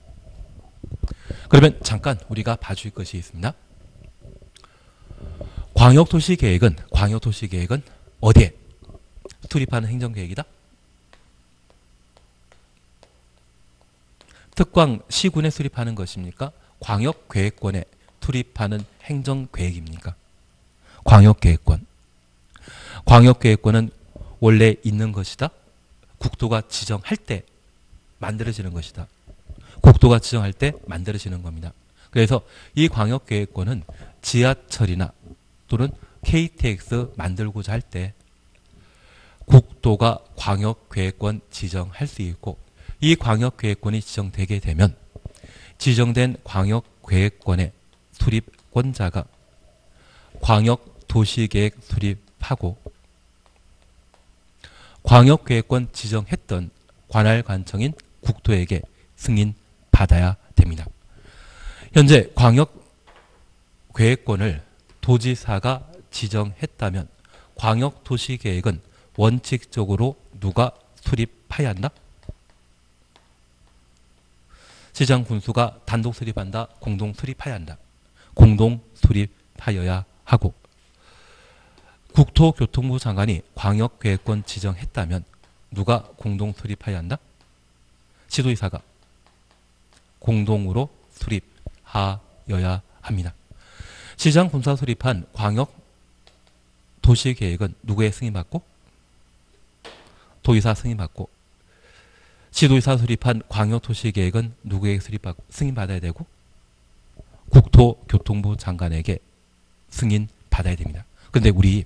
그러면 잠깐 우리가 봐줄 것이 있습니다. 광역도시 계획은 광역도시 계획은 어디에 수립하는 행정계획이다? 특광 시군에 수립하는 것입니까? 광역계획권에 수립하는 행정계획입니까? 광역계획권. 광역계획권은 원래 있는 것이다. 국토가 지정할 때 만들어지는 것이다. 국토가 지정할 때 만들어지는 겁니다. 그래서 이 광역계획권은 지하철이나 또는 KTX 만들고자 할 때 국토가 광역계획권 지정할 수 있고 이 광역계획권이 지정되게 되면 지정된 광역계획권의 수립권자가 광역도시계획 수립하고 광역계획권 지정했던 관할관청인 국토에게 승인 받아야 됩니다. 현재 광역 계획권을 도지사가 지정했다면 광역 도시 계획은 원칙적으로 누가 수립해야 한다? 시장 군수가 단독 수립한다, 공동 수립해야 한다. 공동 수립하여야 하고 국토교통부 장관이 광역계획권 지정했다면 누가 공동 수립해야 한다? 지도이사가 공동으로 수립하여야 합니다. 시장 군사 수립한 광역 도시계획은 누구의 승인받고? 도의사 승인받고 지도의사 수립한 광역 도시계획은 누구에게 수립받, 승인받아야 되고 국토교통부 장관에게 승인받아야 됩니다. 그런데 우리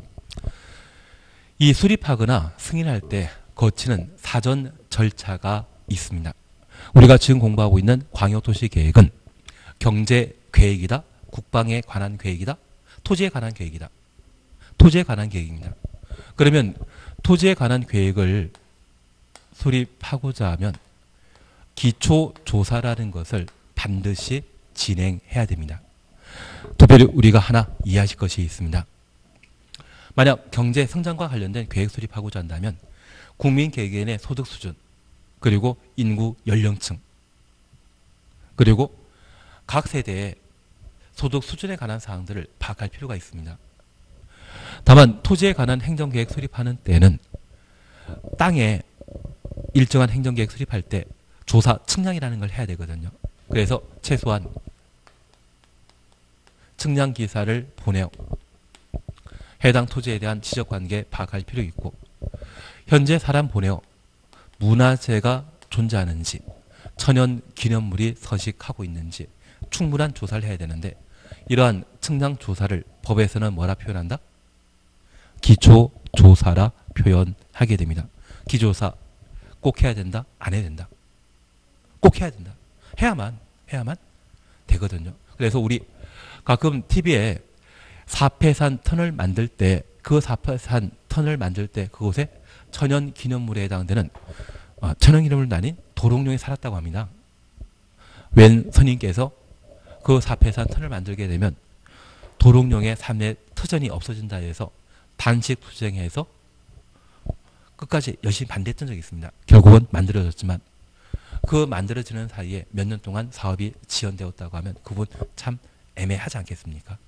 이 수립하거나 승인할 때 거치는 사전 절차가 있습니다. 우리가 지금 공부하고 있는 광역도시 계획은 경제 계획이다, 국방에 관한 계획이다, 토지에 관한 계획이다. 토지에 관한 계획입니다. 그러면 토지에 관한 계획을 수립하고자 하면 기초조사라는 것을 반드시 진행해야 됩니다. 특별히 우리가 하나 이해하실 것이 있습니다. 만약 경제 성장과 관련된 계획 수립하고자 한다면 국민 개개인의 소득 수준 그리고 인구 연령층 그리고 각 세대의 소득 수준에 관한 사항들을 파악할 필요가 있습니다. 다만 토지에 관한 행정계획 수립하는 때는 땅에 일정한 행정계획 수립할 때 조사 측량이라는 걸 해야 되거든요. 그래서 최소한 측량 기사를 보내어 해당 토지에 대한 지적 관계 파악할 필요 있고 현재 사람 보내어 문화재가 존재하는지 천연 기념물이 서식하고 있는지 충분한 조사를 해야 되는데 이러한 측량 조사를 법에서는 뭐라 표현한다? 기초 조사라 표현하게 됩니다. 기조사 꼭 해야 된다? 안 해야 된다? 꼭 해야 된다. 해야만 해야만 되거든요. 그래서 우리 가끔 TV에 사패산 터널 만들 때 그 사패산 터널 만들 때 그곳에 천연 기념물에 해당되는 어, 천연 기념물 아닌 도롱뇽이 살았다고 합니다. 웬 선인께서 그 사패산 터널 만들게 되면 도롱뇽의 삶의 터전이 없어진다 해서 단식 투쟁해서 끝까지 열심히 반대했던 적이 있습니다. 결국은 만들어졌지만 그 만들어지는 사이에 몇 년 동안 사업이 지연되었다고 하면 그분 참 애매하지 않겠습니까?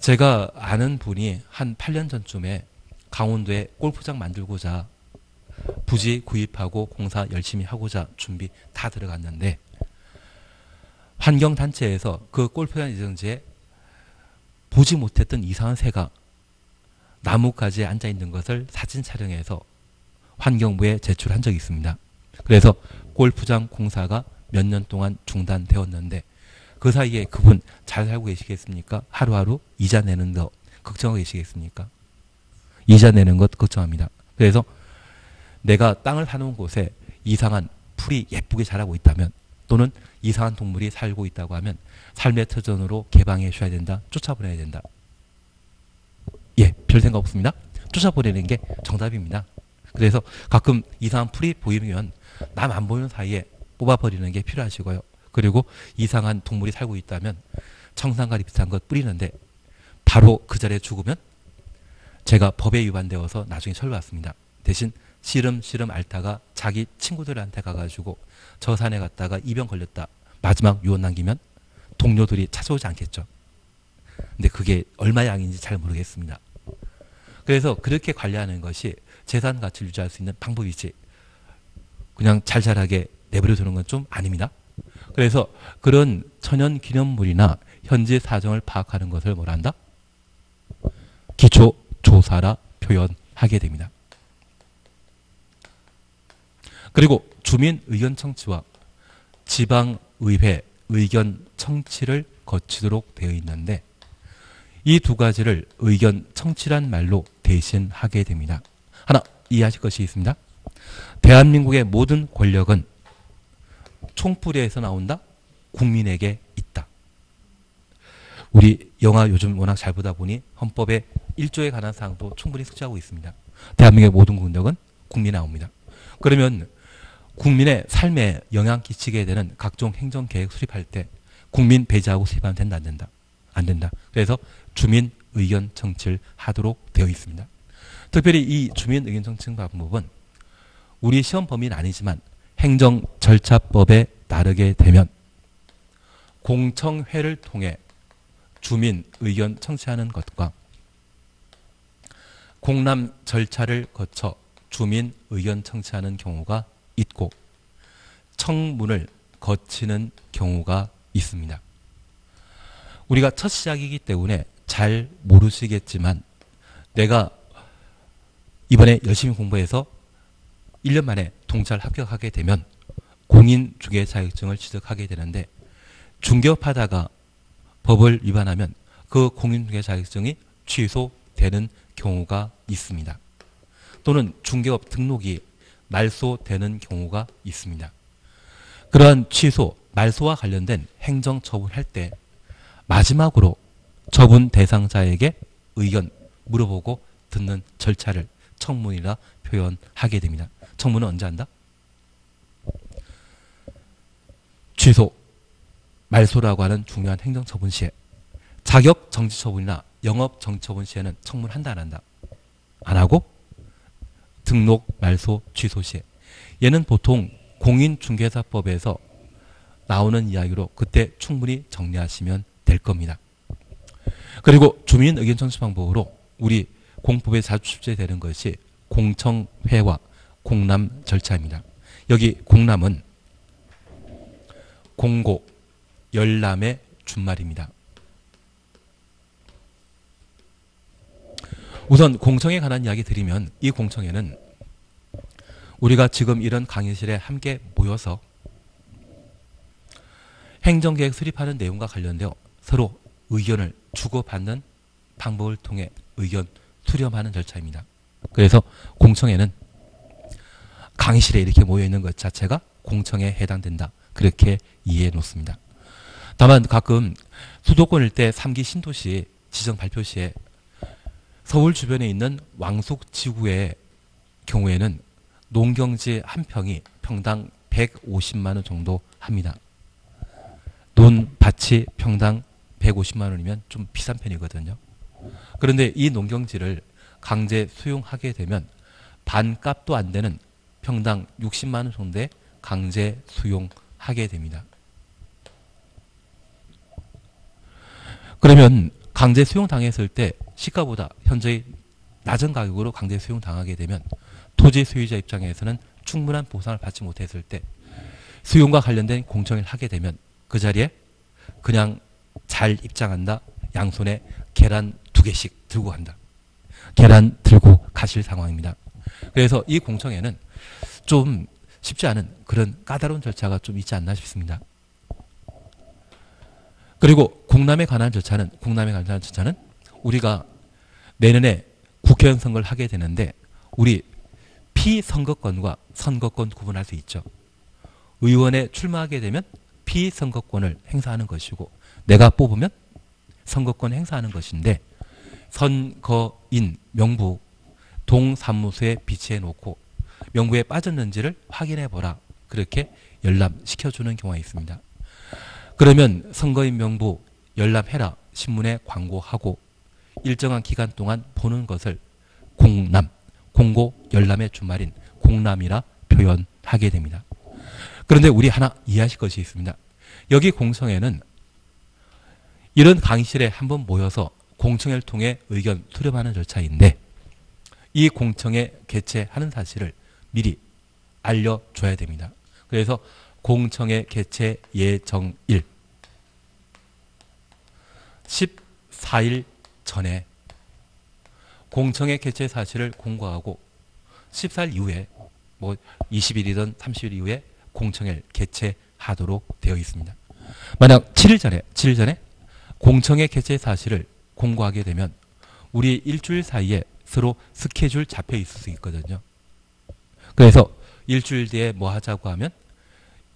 제가 아는 분이 한 8년 전쯤에 강원도에 골프장 만들고자 부지 구입하고 공사 열심히 하고자 준비 다 들어갔는데 환경단체에서 그 골프장 예정지에 보지 못했던 이상한 새가 나뭇가지에 앉아 있는 것을 사진 촬영해서 환경부에 제출한 적이 있습니다. 그래서 골프장 공사가 몇 년 동안 중단되었는데 그 사이에 그분 잘 살고 계시겠습니까? 하루하루 이자 내는 거 걱정하고 계시겠습니까? 이자 내는 것 걱정합니다. 그래서 내가 땅을 사놓은 곳에 이상한 풀이 예쁘게 자라고 있다면 또는 이상한 동물이 살고 있다고 하면 삶의 터전으로 개방해 줘야 된다. 쫓아보내야 된다. 예, 별 생각 없습니다. 쫓아보내는 게 정답입니다. 그래서 가끔 이상한 풀이 보이면 남 안 보이는 사이에 뽑아버리는 게 필요하시고요. 그리고 이상한 동물이 살고 있다면 청산가리 비슷한 것 뿌리는데 바로 그 자리에 죽으면 제가 법에 위반되어서 나중에 철받습니다. 대신 씨름 씨름 앓다가 자기 친구들한테 가가지고 저 산에 갔다가 이병 걸렸다. 마지막 유언 남기면 동료들이 찾아오지 않겠죠. 근데 그게 얼마 양인지 잘 모르겠습니다. 그래서 그렇게 관리하는 것이 재산 가치를 유지할 수 있는 방법이지 그냥 잘잘하게 내버려 두는 건 좀 아닙니다. 그래서 그런 천연 기념물이나 현지 사정을 파악하는 것을 뭐라 한다? 기초 조사라 표현하게 됩니다. 그리고 주민 의견 청취와 지방의회 의견 청취를 거치도록 되어 있는데 이 두 가지를 의견 청취란 말로 대신하게 됩니다. 하나 이해하실 것이 있습니다. 대한민국의 모든 권력은 총뿌리에서 나온다? 국민에게 있다. 우리 영화 요즘 워낙 잘 보다 보니 헌법에 1조에 관한 사항도 충분히 숙지하고 있습니다. 대한민국의 모든 권력은 국민에 나옵니다. 그러면 국민의 삶에 영향 끼치게 되는 각종 행정계획 수립할 때 국민 배제하고 수립하면 된다 안 된다? 안 된다. 그래서 주민 의견 청취를 하도록 되어 있습니다. 특별히 이 주민 의견 청취 방법은 우리 시험 범위는 아니지만 행정 절차법에 따르게 되면 공청회를 통해 주민 의견 청취하는 것과 공람 절차를 거쳐 주민 의견 청취하는 경우가 있고 청문을 거치는 경우가 있습니다. 우리가 첫 시작이기 때문에 잘 모르시겠지만 내가 이번에 열심히 공부해서 1년 만에 동찰 합격하게 되면 공인중개 자격증을 취득하게 되는데 중개업하다가 법을 위반하면 그 공인중개 자격증이 취소되는 경우가 있습니다. 또는 중개업 등록이 말소되는 경우가 있습니다. 그러한 취소, 말소와 관련된 행정 처분할 때 마지막으로 처분 대상자에게 의견 물어보고 듣는 절차를 청문이라 표현하게 됩니다. 청문은 언제 한다? 취소, 말소라고 하는 중요한 행정 처분 시에 자격 정지 처분이나 영업 정지처분 시에는 청문한다 안 한다? 안 하고 등록 말소 취소 시에 얘는 보통 공인중개사법에서 나오는 이야기로 그때 충분히 정리하시면 될 겁니다. 그리고 주민 의견 청취 방법으로 우리 공법에 자주 출제되는 것이 공청회와 공람 절차입니다. 여기 공람은 공고, 열람의 준말입니다. 우선 공청에 관한 이야기 드리면 이 공청회는 우리가 지금 이런 강의실에 함께 모여서 행정계획 수립하는 내용과 관련되어 서로 의견을 주고받는 방법을 통해 의견 수렴하는 절차입니다. 그래서 공청회는 강의실에 이렇게 모여 있는 것 자체가 공청에 해당된다. 그렇게 이해해 놓습니다. 다만 가끔 수도권 일대 3기 신도시 지정 발표 시에 서울 주변에 있는 왕숙 지구의 경우에는 농경지 한 평이 평당 150만 원 정도 합니다. 논 밭이 평당 150만 원이면 좀 비싼 편이거든요. 그런데 이 농경지를 강제 수용하게 되면 반값도 안 되는 평당 60만 원 정도의 강제 수용하게 됩니다. 그러면 강제 수용 당했을 때 시가보다 현저히 낮은 가격으로 강제 수용 당하게 되면 토지 소유자 입장에서는 충분한 보상을 받지 못했을 때 수용과 관련된 공청회를 하게 되면 그 자리에 그냥 잘 입장한다. 양손에 계란 두 개씩 들고 간다. 계란 들고 가실 상황입니다. 그래서 이 공청회는 좀 쉽지 않은 그런 까다로운 절차가 좀 있지 않나 싶습니다. 그리고 공남에 관한 절차는 공남에 관한 절차는 우리가 내년에 국회의원 선거를 하게 되는데 우리 피선거권과 선거권 구분할 수 있죠. 의원에 출마하게 되면 피선거권을 행사하는 것이고 내가 뽑으면 선거권 행사하는 것인데 선거인 명부 동사무소에 비치해 놓고 명부에 빠졌는지를 확인해 보라. 그렇게 열람시켜 주는 경우가 있습니다. 그러면 선거인 명부 열람해라. 신문에 광고하고 일정한 기간 동안 보는 것을 공남, 공고 열람의 주말인 공남이라 표현하게 됩니다. 그런데 우리 하나 이해하실 것이 있습니다. 여기 공청회는 이런 강의실에 한번 모여서 공청회를 통해 의견 수렴하는 절차인데 이 공청회 개최하는 사실을 미리 알려줘야 됩니다. 그래서 공청회 개최 예정일 14일 전에 공청회 개최 사실을 공고하고 14일 이후에 뭐 20일이든 30일 이후에 공청회를 개최하도록 되어 있습니다. 만약 7일 전에 7일 전에 공청회 개최 사실을 공고하게 되면 우리 일주일 사이에 서로 스케줄 잡혀 있을 수 있거든요. 그래서 일주일 뒤에 뭐 하자고 하면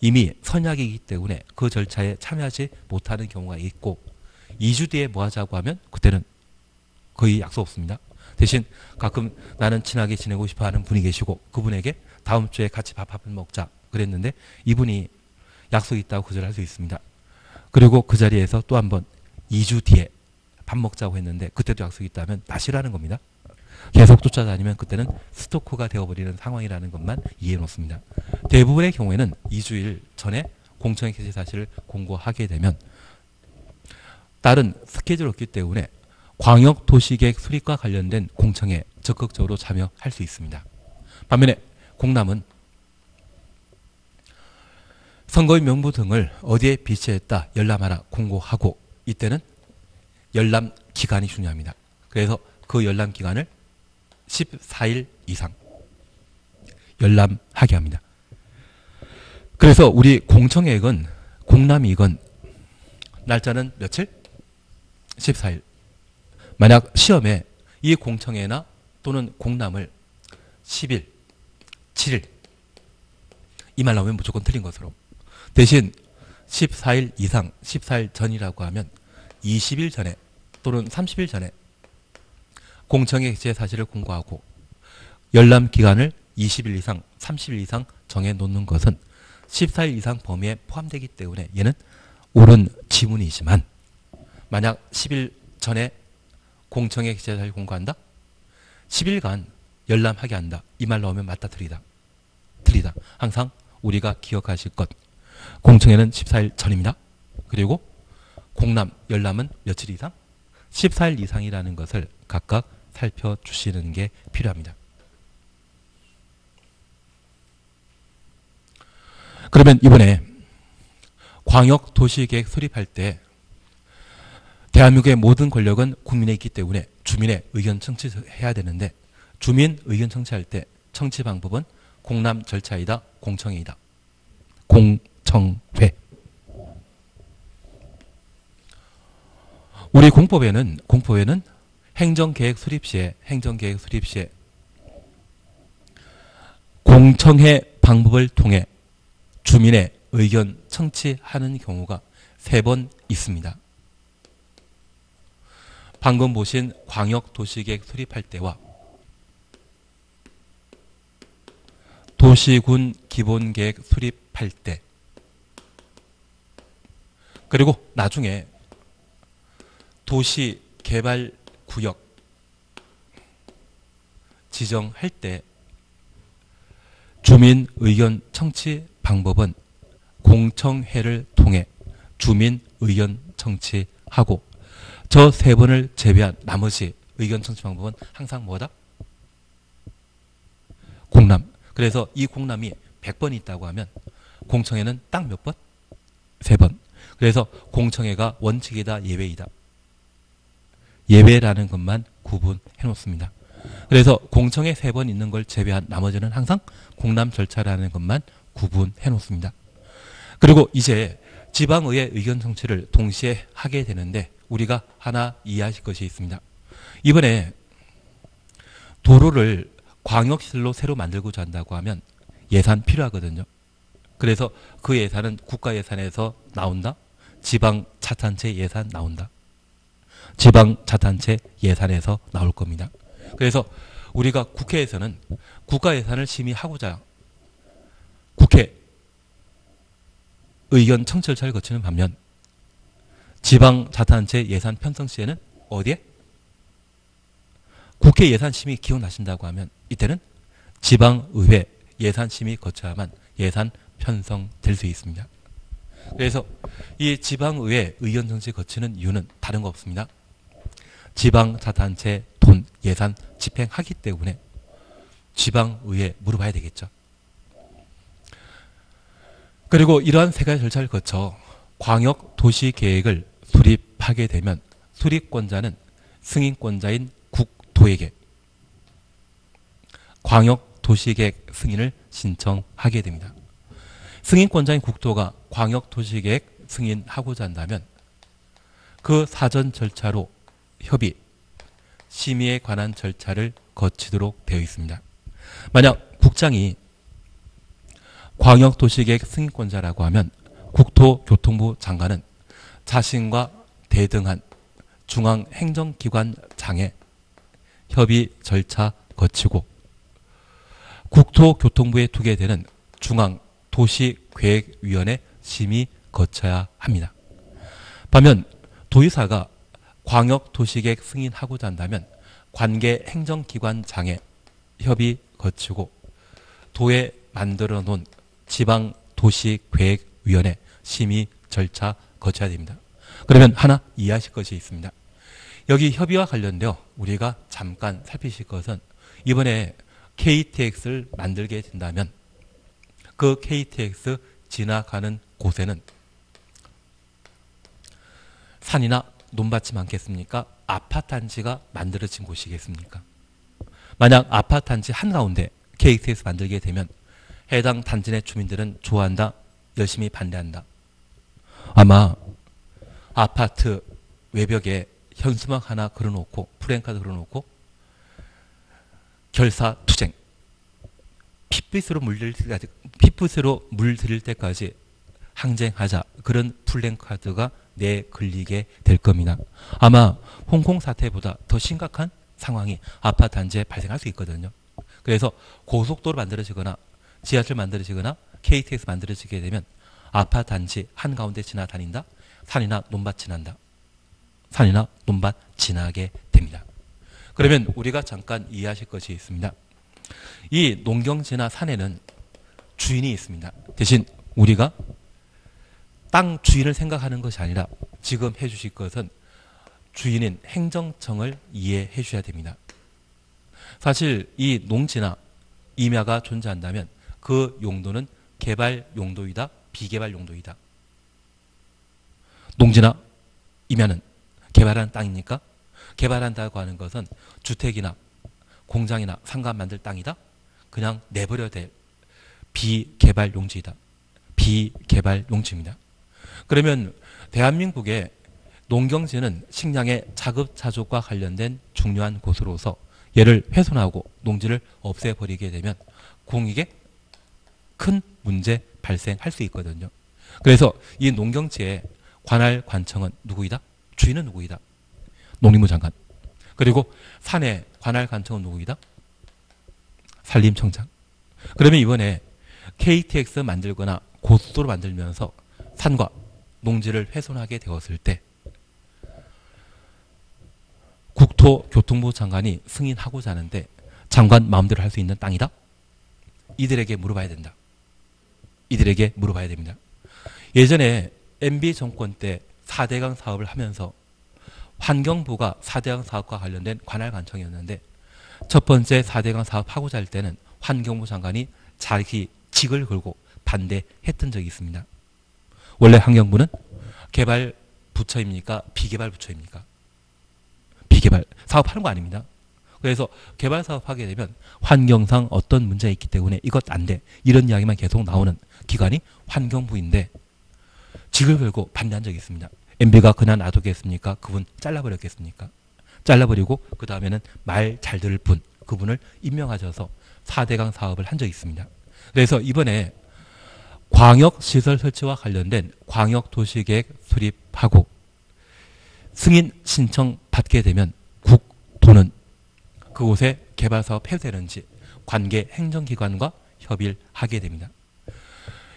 이미 선약이기 때문에 그 절차에 참여하지 못하는 경우가 있고 2주 뒤에 뭐 하자고 하면 그때는 거의 약속 없습니다. 대신 가끔 나는 친하게 지내고 싶어 하는 분이 계시고 그분에게 다음 주에 같이 밥 한 번 먹자 그랬는데 이분이 약속이 있다고 거절할 수 있습니다. 그리고 그 자리에서 또 한 번 2주 뒤에 밥 먹자고 했는데 그때도 약속이 있다면 다시라는 겁니다. 계속 쫓아다니면 그때는 스토커가 되어버리는 상황이라는 것만 이해해 놓습니다. 대부분의 경우에는 2주일 전에 공청회 개최 사실을 공고하게 되면 다른 스케줄 없기 때문에 광역 도시계획 수립과 관련된 공청에 적극적으로 참여할 수 있습니다. 반면에 공남은 선거인 명부 등을 어디에 비치했다 열람하라 공고하고 이때는 열람 기간이 중요합니다. 그래서 그 열람 기간을 14일 이상 열람하게 합니다. 그래서 우리 공청회익은 공남이익은 날짜는 며칠? 14일. 만약 시험에 이 공청회나 또는 공남을 10일, 7일 이 말 나오면 무조건 틀린 것으로. 대신 14일 이상, 14일 전이라고 하면 20일 전에 또는 30일 전에 공청회 제 사실을 공고하고 열람 기간을 20일 이상, 30일 이상 정해 놓는 것은 14일 이상 범위에 포함되기 때문에 얘는 옳은 지문이지만 만약 10일 전에 공청회 제 사실 공고한다? 10일간 열람하게 한다. 이 말 나오면 맞다 틀리다. 틀리다. 항상 우리가 기억하실 것. 공청회는 14일 전입니다. 그리고 공람, 열람은 며칠 이상? 14일 이상이라는 것을 각각 살펴주시는 게 필요합니다. 그러면 이번에 광역 도시계획 수립할 때 대한민국의 모든 권력은 국민에 있기 때문에 주민의 의견 청취해야 되는데 주민 의견 청취할 때 청취 방법은 공람 절차이다 공청회이다. 공청회. 우리 공법에는 공법에는 행정계획 수립 시에 행정계획 수립 시에 공청회 방법을 통해 주민의 의견 청취하는 경우가 세 번 있습니다. 방금 보신 광역 도시계획 수립할 때와 도시군 기본계획 수립할 때 그리고 나중에 도시 개발 구역 지정할 때 주민 의견 청취 방법은 공청회를 통해 주민 의견 청취하고 저 세 번을 제외한 나머지 의견 청취 방법은 항상 뭐다? 공남. 그래서 이 공남이 100번 있다고 하면 공청회는 딱 몇 번? 세 번. 그래서 공청회가 원칙이다, 예외이다. 예외라는 것만 구분해 놓습니다. 그래서 공청회 세 번 있는 걸 제외한 나머지는 항상 공람 절차라는 것만 구분해 놓습니다. 그리고 이제 지방의회 의견 정치를 동시에 하게 되는데 우리가 하나 이해하실 것이 있습니다. 이번에 도로를 광역시설로 새로 만들고자 한다고 하면 예산 필요하거든요. 그래서 그 예산은 국가 예산에서 나온다. 지방 자탄체 예산 나온다. 지방 자탄체 예산에서 나올 겁니다. 그래서 우리가 국회에서는 국가 예산을 심의하고자 국회 의견 청취 절차를 거치는 반면 지방 자탄체 예산 편성 시에는 어디에? 국회 예산 심의 기원하신다고 하면 이때는 지방의회 예산 심의 거쳐야만 예산 편성될 수 있습니다. 그래서 이 지방의회 의견 정치 거치는 이유는 다른 거 없습니다. 지방자단체 돈 예산 집행하기 때문에 지방의회 물어봐야 되겠죠. 그리고 이러한 세 가지 절차를 거쳐 광역 도시 계획을 수립하게 되면 수립권자는 승인권자인 국토에게 광역 도시계획 승인을 신청하게 됩니다. 승인권자인 국토가 광역 도시계획 승인하고자 한다면 그 사전 절차로 협의, 심의에 관한 절차를 거치도록 되어 있습니다. 만약 국장이 광역도시계획 승인권자라고 하면 국토교통부 장관은 자신과 대등한 중앙행정기관 장에 협의 절차 거치고 국토교통부에 두게 되는 중앙도시계획위원회 심의 거쳐야 합니다. 반면 도의사가 광역도시계획 승인하고자 한다면 관계 행정기관장에 협의 거치고 도에 만들어 놓은 지방도시계획위원회 심의 절차 거쳐야 됩니다. 그러면 하나 이해하실 것이 있습니다. 여기 협의와 관련되어 우리가 잠깐 살피실 것은 이번에 KTX를 만들게 된다면 그 KTX 지나가는 곳에는 산이나 논밭이 많겠습니까? 아파트 단지가 만들어진 곳이겠습니까? 만약 아파트 단지 한가운데 KTX 만들게 되면 해당 단지 내 주민들은 좋아한다, 열심히 반대한다. 아마 아파트 외벽에 현수막 하나 걸어놓고 프랭카드 걸어놓고 결사 투쟁 핏빛으로 물들 때까지 핏빛으로 물들일 때까지 항쟁하자 그런 플랜카드가 내 걸리게 될 겁니다. 아마 홍콩 사태보다 더 심각한 상황이 아파트 단지에 발생할 수 있거든요. 그래서 고속도로 만들어지거나 지하철 만들어지거나 KTX 만들어지게 되면 아파트 단지 한가운데 지나다닌다. 산이나 논밭 지난다. 산이나 논밭 지나게 됩니다. 그러면 우리가 잠깐 이해하실 것이 있습니다. 이 농경지나 산에는 주인이 있습니다. 대신 우리가 땅 주인을 생각하는 것이 아니라 지금 해주실 것은 주인인 행정청을 이해해 주셔야 됩니다. 사실 이 농지나 임야가 존재한다면 그 용도는 개발 용도이다, 비개발 용도이다. 농지나 임야는 개발하는 땅입니까? 개발한다고 하는 것은 주택이나 공장이나 상가 만들 땅이다? 그냥 내버려 될 비개발 용지이다. 비개발 용지입니다. 그러면 대한민국의 농경지는 식량의 자급자족과 관련된 중요한 곳으로서 얘를 훼손하고 농지를 없애버리게 되면 공익에 큰 문제 발생할 수 있거든요. 그래서 이 농경지의 관할 관청은 누구이다? 주인은 누구이다? 농림부 장관. 그리고 산의 관할 관청은 누구이다? 산림청장. 그러면 이번에 KTX 만들거나 고속도로 만들면서 산과 농지를 훼손하게 되었을 때 국토교통부 장관이 승인하고자 하는데 장관 마음대로 할 수 있는 땅이다? 이들에게 물어봐야 된다. 이들에게 물어봐야 됩니다. 예전에 MB 정권 때 4대강 사업을 하면서 환경부가 4대강 사업과 관련된 관할 관청이었는데 첫 번째 4대강 사업 하고자 할 때는 환경부 장관이 자기 직을 걸고 반대했던 적이 있습니다. 원래 환경부는 개발 부처입니까? 비개발 부처입니까? 비개발 사업하는 거 아닙니다. 그래서 개발 사업 하게 되면 환경상 어떤 문제가 있기 때문에 이것 안 돼. 이런 이야기만 계속 나오는 기관이 환경부인데 직을 걸고 반대한 적이 있습니다. MB가 그냥 놔두겠습니까? 그분 잘라버렸겠습니까? 잘라버리고 그 다음에는 말 잘 들을 분 그분을 임명하셔서 4대강 사업을 한 적이 있습니다. 그래서 이번에 광역 시설 설치와 관련된 광역 도시계획 수립하고 승인 신청 받게 되면 국토는 그곳에 개발 사업 해되는지 관계 행정기관과 협의를 하게 됩니다.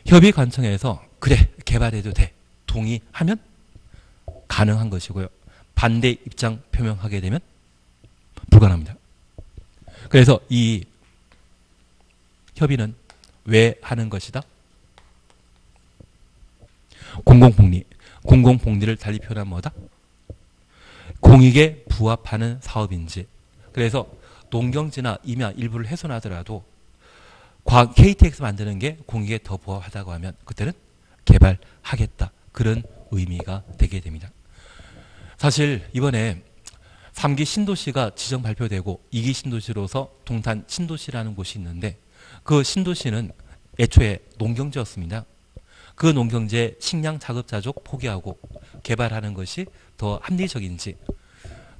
협의 관청에서 그래 개발해도 돼 동의하면 가능한 것이고요. 반대 입장 표명하게 되면 불가능합니다. 그래서 이 협의는 왜 하는 것이다? 공공복리. 공공복리를 달리 표현하면 뭐다? 공익에 부합하는 사업인지. 그래서 농경지나 임야 일부를 훼손하더라도 KTX 만드는 게 공익에 더 부합하다고 하면 그때는 개발하겠다. 그런 의미가 되게 됩니다. 사실 이번에 3기 신도시가 지정 발표되고 2기 신도시로서 동탄 신도시라는 곳이 있는데 그 신도시는 애초에 농경지였습니다. 그 농경지에 식량 자급자족 포기하고 개발하는 것이 더 합리적인지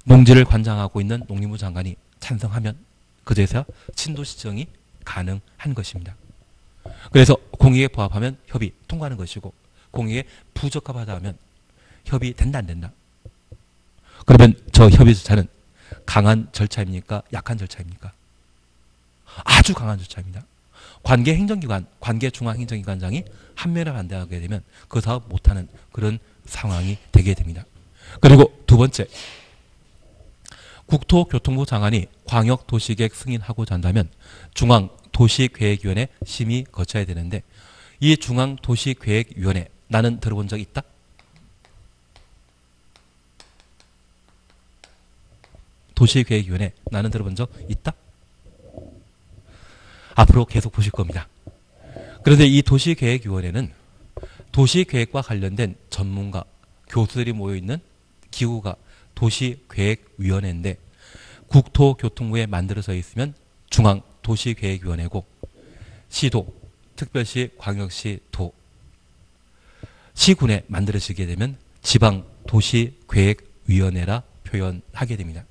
농지를 관장하고 있는 농림부 장관이 찬성하면 그제서야 신도시 정이 가능한 것입니다. 그래서 공익에 부합하면 협의 통과하는 것이고 공익에 부적합하다 하면 협의 된다 안 된다. 그러면 저 협의 절차는 강한 절차입니까? 약한 절차입니까? 아주 강한 절차입니다. 관계 행정기관, 관계 중앙행정기관장이 한면에 반대하게 되면 그 사업 못하는 그런 상황이 되게 됩니다. 그리고 두 번째, 국토교통부 장관이 광역도시계획 승인하고자 한다면 중앙도시계획위원회 심의 거쳐야 되는데 이 중앙도시계획위원회 나는 들어본 적 있다? 도시계획위원회 나는 들어본 적 있다? 앞으로 계속 보실 겁니다. 그런데 이 도시계획위원회는 도시계획과 관련된 전문가, 교수들이 모여있는 기구가 도시계획위원회인데 국토교통부에 만들어져 있으면 중앙 도시계획위원회고 시도, 특별시, 광역시, 도, 시군에 만들어지게 되면 지방 도시계획위원회라 표현하게 됩니다.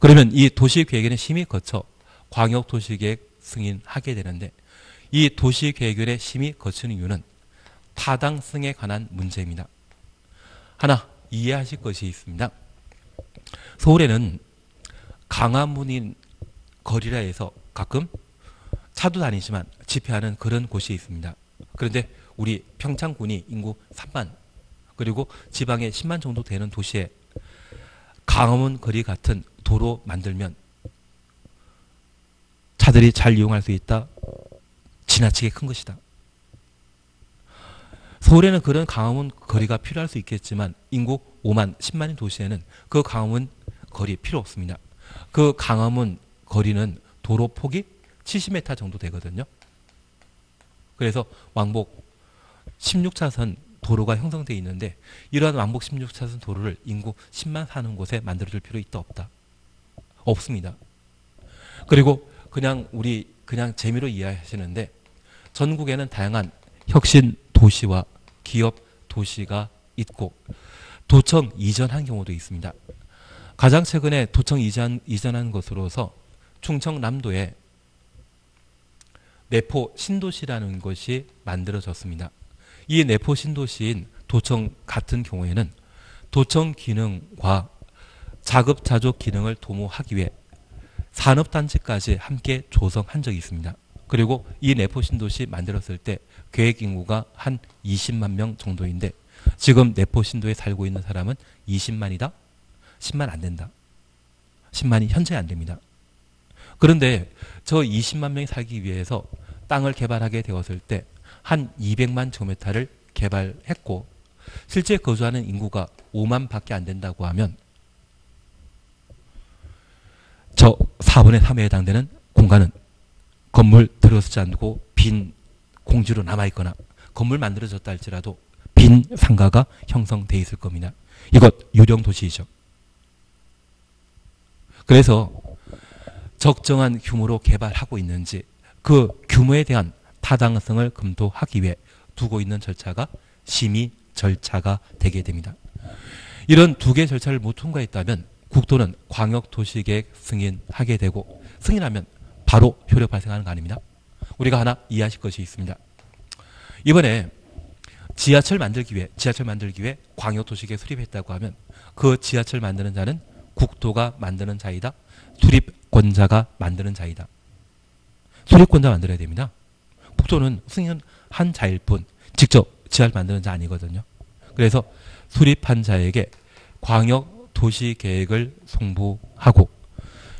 그러면 이 도시계획에는 심의 거쳐 광역도시계획 승인하게 되는데 이 도시계획위원회 심의 거치는 이유는 타당성에 관한 문제입니다. 하나 이해하실 것이 있습니다. 서울에는 강화문인 거리라 해서 가끔 차도 다니지만 집회하는 그런 곳이 있습니다. 그런데 우리 평창군이 인구 3만 그리고 지방에 10만 정도 되는 도시에 강화문 거리 같은 도로 만들면 차들이 잘 이용할 수 있다. 지나치게 큰 것이다. 서울에는 그런 강화문 거리가 필요할 수 있겠지만 인구 5만, 10만인 도시에는 그 강화문 거리 필요 없습니다. 그 강화문 거리는 도로 폭이 70m 정도 되거든요. 그래서 왕복 16차선 도로가 형성되어 있는데 이러한 왕복 16차선 도로를 인구 10만 사는 곳에 만들어줄 필요 있다 없다? 없습니다. 그리고 그냥 우리 그냥 재미로 이해하시는데 전국에는 다양한 혁신 도시와 기업 도시가 있고 도청 이전한 경우도 있습니다. 가장 최근에 도청 이전, 이전한 것으로서 충청남도에 내포 신도시라는 것이 만들어졌습니다. 이 내포 신도시인 도청 같은 경우에는 도청 기능과 자급자족 기능을 도모하기 위해 산업단지까지 함께 조성한 적이 있습니다. 그리고 이 내포 신도시 만들었을 때 계획 인구가 한 20만 명 정도인데 지금 내포 신도에 살고 있는 사람은 20만이다? 10만 안 된다. 10만이 현재 안 됩니다. 그런데 저 20만 명이 살기 위해서 땅을 개발하게 되었을 때 한 200만 제곱미터를 개발했고 실제 거주하는 인구가 5만 밖에 안 된다고 하면 저 4분의 3에 해당되는 공간은 건물 들어서지 않고 빈 공지로 남아있거나 건물 만들어졌다 할지라도 빈 상가가 형성돼 있을 겁니다. 이것 유령 도시이죠. 그래서 적정한 규모로 개발하고 있는지 그 규모에 대한 타당성을 검토하기 위해 두고 있는 절차가 심의 절차가 되게 됩니다. 이런 두 개의 절차를 못 통과했다면 국토는 광역도시계획 승인하게 되고 승인하면 바로 효력 발생하는 거 아닙니다. 우리가 하나 이해하실 것이 있습니다. 이번에 지하철 만들기 위해 지하철 만들기 위해 광역도시계획 수립했다고 하면 그 지하철 만드는 자는 국토가 만드는 자이다. 수립권자가 만드는 자이다. 수립권자 만들어야 됩니다. 국토는 승인한 자일 뿐 직접 지하철 만드는 자 아니거든요. 그래서 수립한 자에게 광역 도시 계획을 송부하고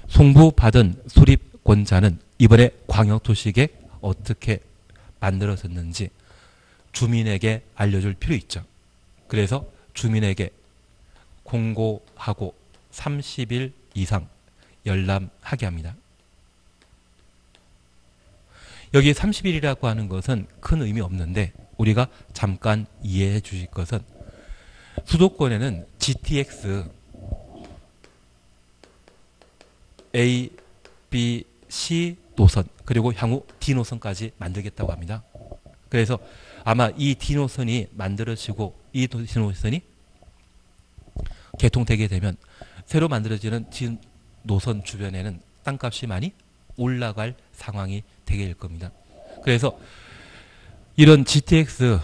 송부받은 수립권자는 이번에 광역 도시 계획 어떻게 만들어졌는지 주민에게 알려줄 필요 있죠. 그래서 주민에게 공고하고 30일 이상 열람하게 합니다. 여기 30일이라고 하는 것은 큰 의미 없는데 우리가 잠깐 이해해 주실 것은 수도권에는 GTX A, B, C 노선 그리고 향후 D 노선까지 만들겠다고 합니다. 그래서 아마 이 D 노선이 만들어지고 이 D 노선이 개통되게 되면 새로 만들어지는 D 노선 주변에는 땅값이 많이 올라갈 상황이 되게 될 겁니다. 그래서 이런 GTX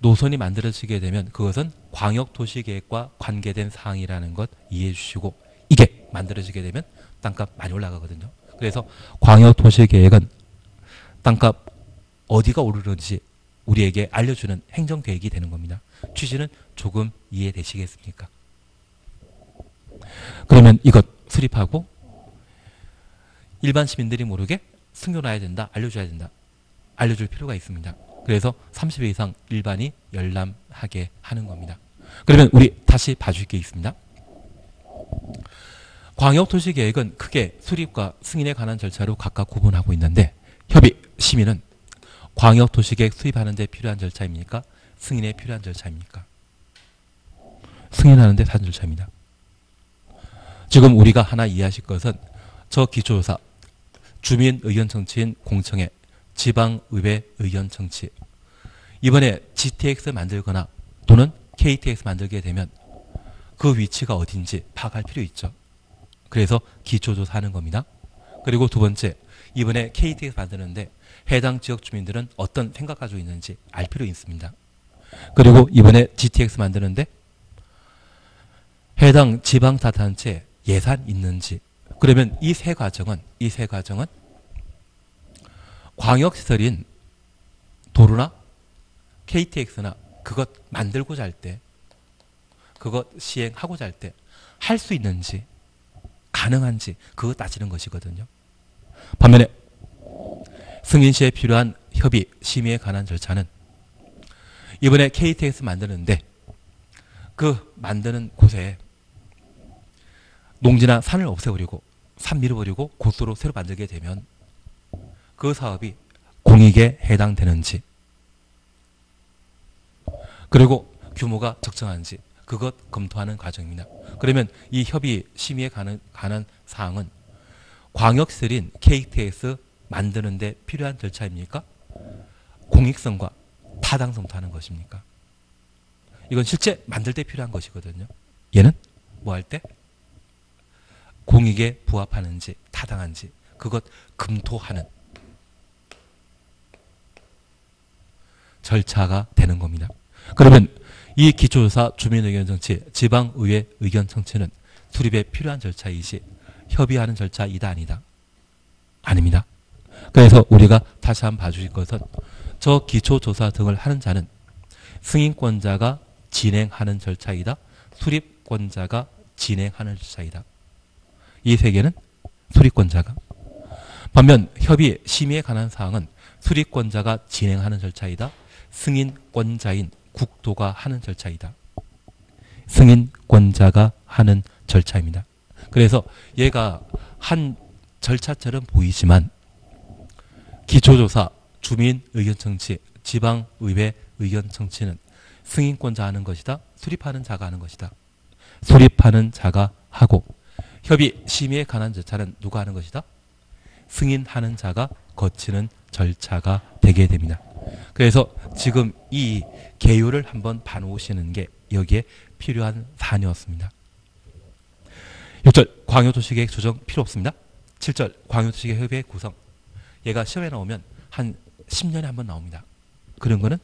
노선이 만들어지게 되면 그것은 광역도시계획과 관계된 사항이라는 것 이해해 주시고 이게 만들어지게 되면 땅값 많이 올라가거든요. 그래서 광역도시계획은 땅값 어디가 오르는지 우리에게 알려주는 행정계획이 되는 겁니다. 취지는 조금 이해되시겠습니까? 그러면 이것 수립하고 일반 시민들이 모르게 숨겨놔야 된다, 알려줘야 된다. 알려줄 필요가 있습니다. 그래서 30회 이상 일반이 열람하게 하는 겁니다. 그러면 우리 다시 봐줄 게 있습니다. 광역도시계획은 크게 수립과 승인에 관한 절차로 각각 구분하고 있는데 협의 시민은 광역도시계획 수립하는 데 필요한 절차입니까? 승인에 필요한 절차입니까? 승인하는 데 필요한 절차입니다. 지금 우리가 하나 이해하실 것은 저 기초조사 주민 의견 청취인 공청회 지방의회 의견 청취 이번에 GTX 만들거나 또는 KTX 만들게 되면 그 위치가 어딘지 파악할 필요 있죠. 그래서 기초조사 하는 겁니다. 그리고 두 번째 이번에 KTX 만드는데 해당 지역 주민들은 어떤 생각 가지고 있는지 알 필요 있습니다. 그리고 이번에 GTX 만드는데 해당 지방자치단체 예산 있는지 그러면 이 세 과정은 이 세 과정은 광역시설인 도로나 KTX나 그것 만들고자 할 때 그것 시행하고자 할 때 할 수 있는지 가능한지 그거 따지는 것이거든요. 반면에 승인 시에 필요한 협의 심의에 관한 절차는 이번에 KTX 만드는데 그 만드는 곳에 농지나 산을 없애버리고 산 밀어버리고 고수로 새로 만들게 되면 그 사업이 공익에 해당되는지 그리고 규모가 적정한지 그것 검토하는 과정입니다. 그러면 이 협의 심의에 관한, 관한 사항은 광역시설인 KTX 만드는 데 필요한 절차입니까? 공익성과 타당성도 하는 것입니까? 이건 실제 만들 때 필요한 것이거든요. 얘는 뭐 할 때? 공익에 부합하는지 타당한지 그것 검토하는 절차가 되는 겁니다. 그러면 이 기초조사 주민의견 정치, 지방의회 의견 청취는 수립에 필요한 절차이지 협의하는 절차이다 아니다. 아닙니다. 그래서 우리가 다시 한번 봐주실 것은 저 기초조사 등을 하는 자는 승인권자가 진행하는 절차이다. 수립권자가 진행하는 절차이다. 이 세 개는 수립권자가 반면 협의 심의에 관한 사항은 수립권자가 진행하는 절차이다. 승인권자인 국도가 하는 절차이다. 승인권자가 하는 절차입니다. 그래서 얘가 한 절차처럼 보이지만 기초조사, 주민 의견 청취, 지방의회 의견 청취는 승인권자 하는 것이다. 수립하는 자가 하는 것이다. 수립하는 자가 하고 협의 심의에 관한 절차는 누가 하는 것이다? 승인하는 자가 거치는 절차가 되게 됩니다. 그래서 지금 이 개요를 한번 봐놓으시는 게 여기에 필요한 사안이었습니다. 6절 광역도시계획 조정 필요 없습니다. 7절 광역도시계획 협의 구성 얘가 시험에 나오면 한 10년에 한 번 나옵니다. 그런 거는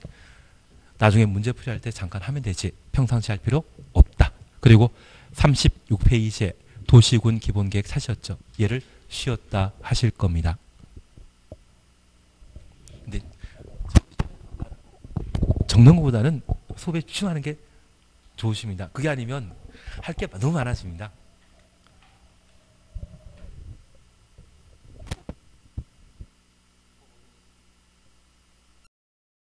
나중에 문제 풀이할 때 잠깐 하면 되지 평상시 할 필요 없다. 그리고 36페이지에 도시군 기본계획 사셨죠. 얘를 쉬었다 하실 겁니다. 근데 적는 것보다는 수업에 집중하는 게 좋으십니다. 그게 아니면 할 게 너무 많아집니다.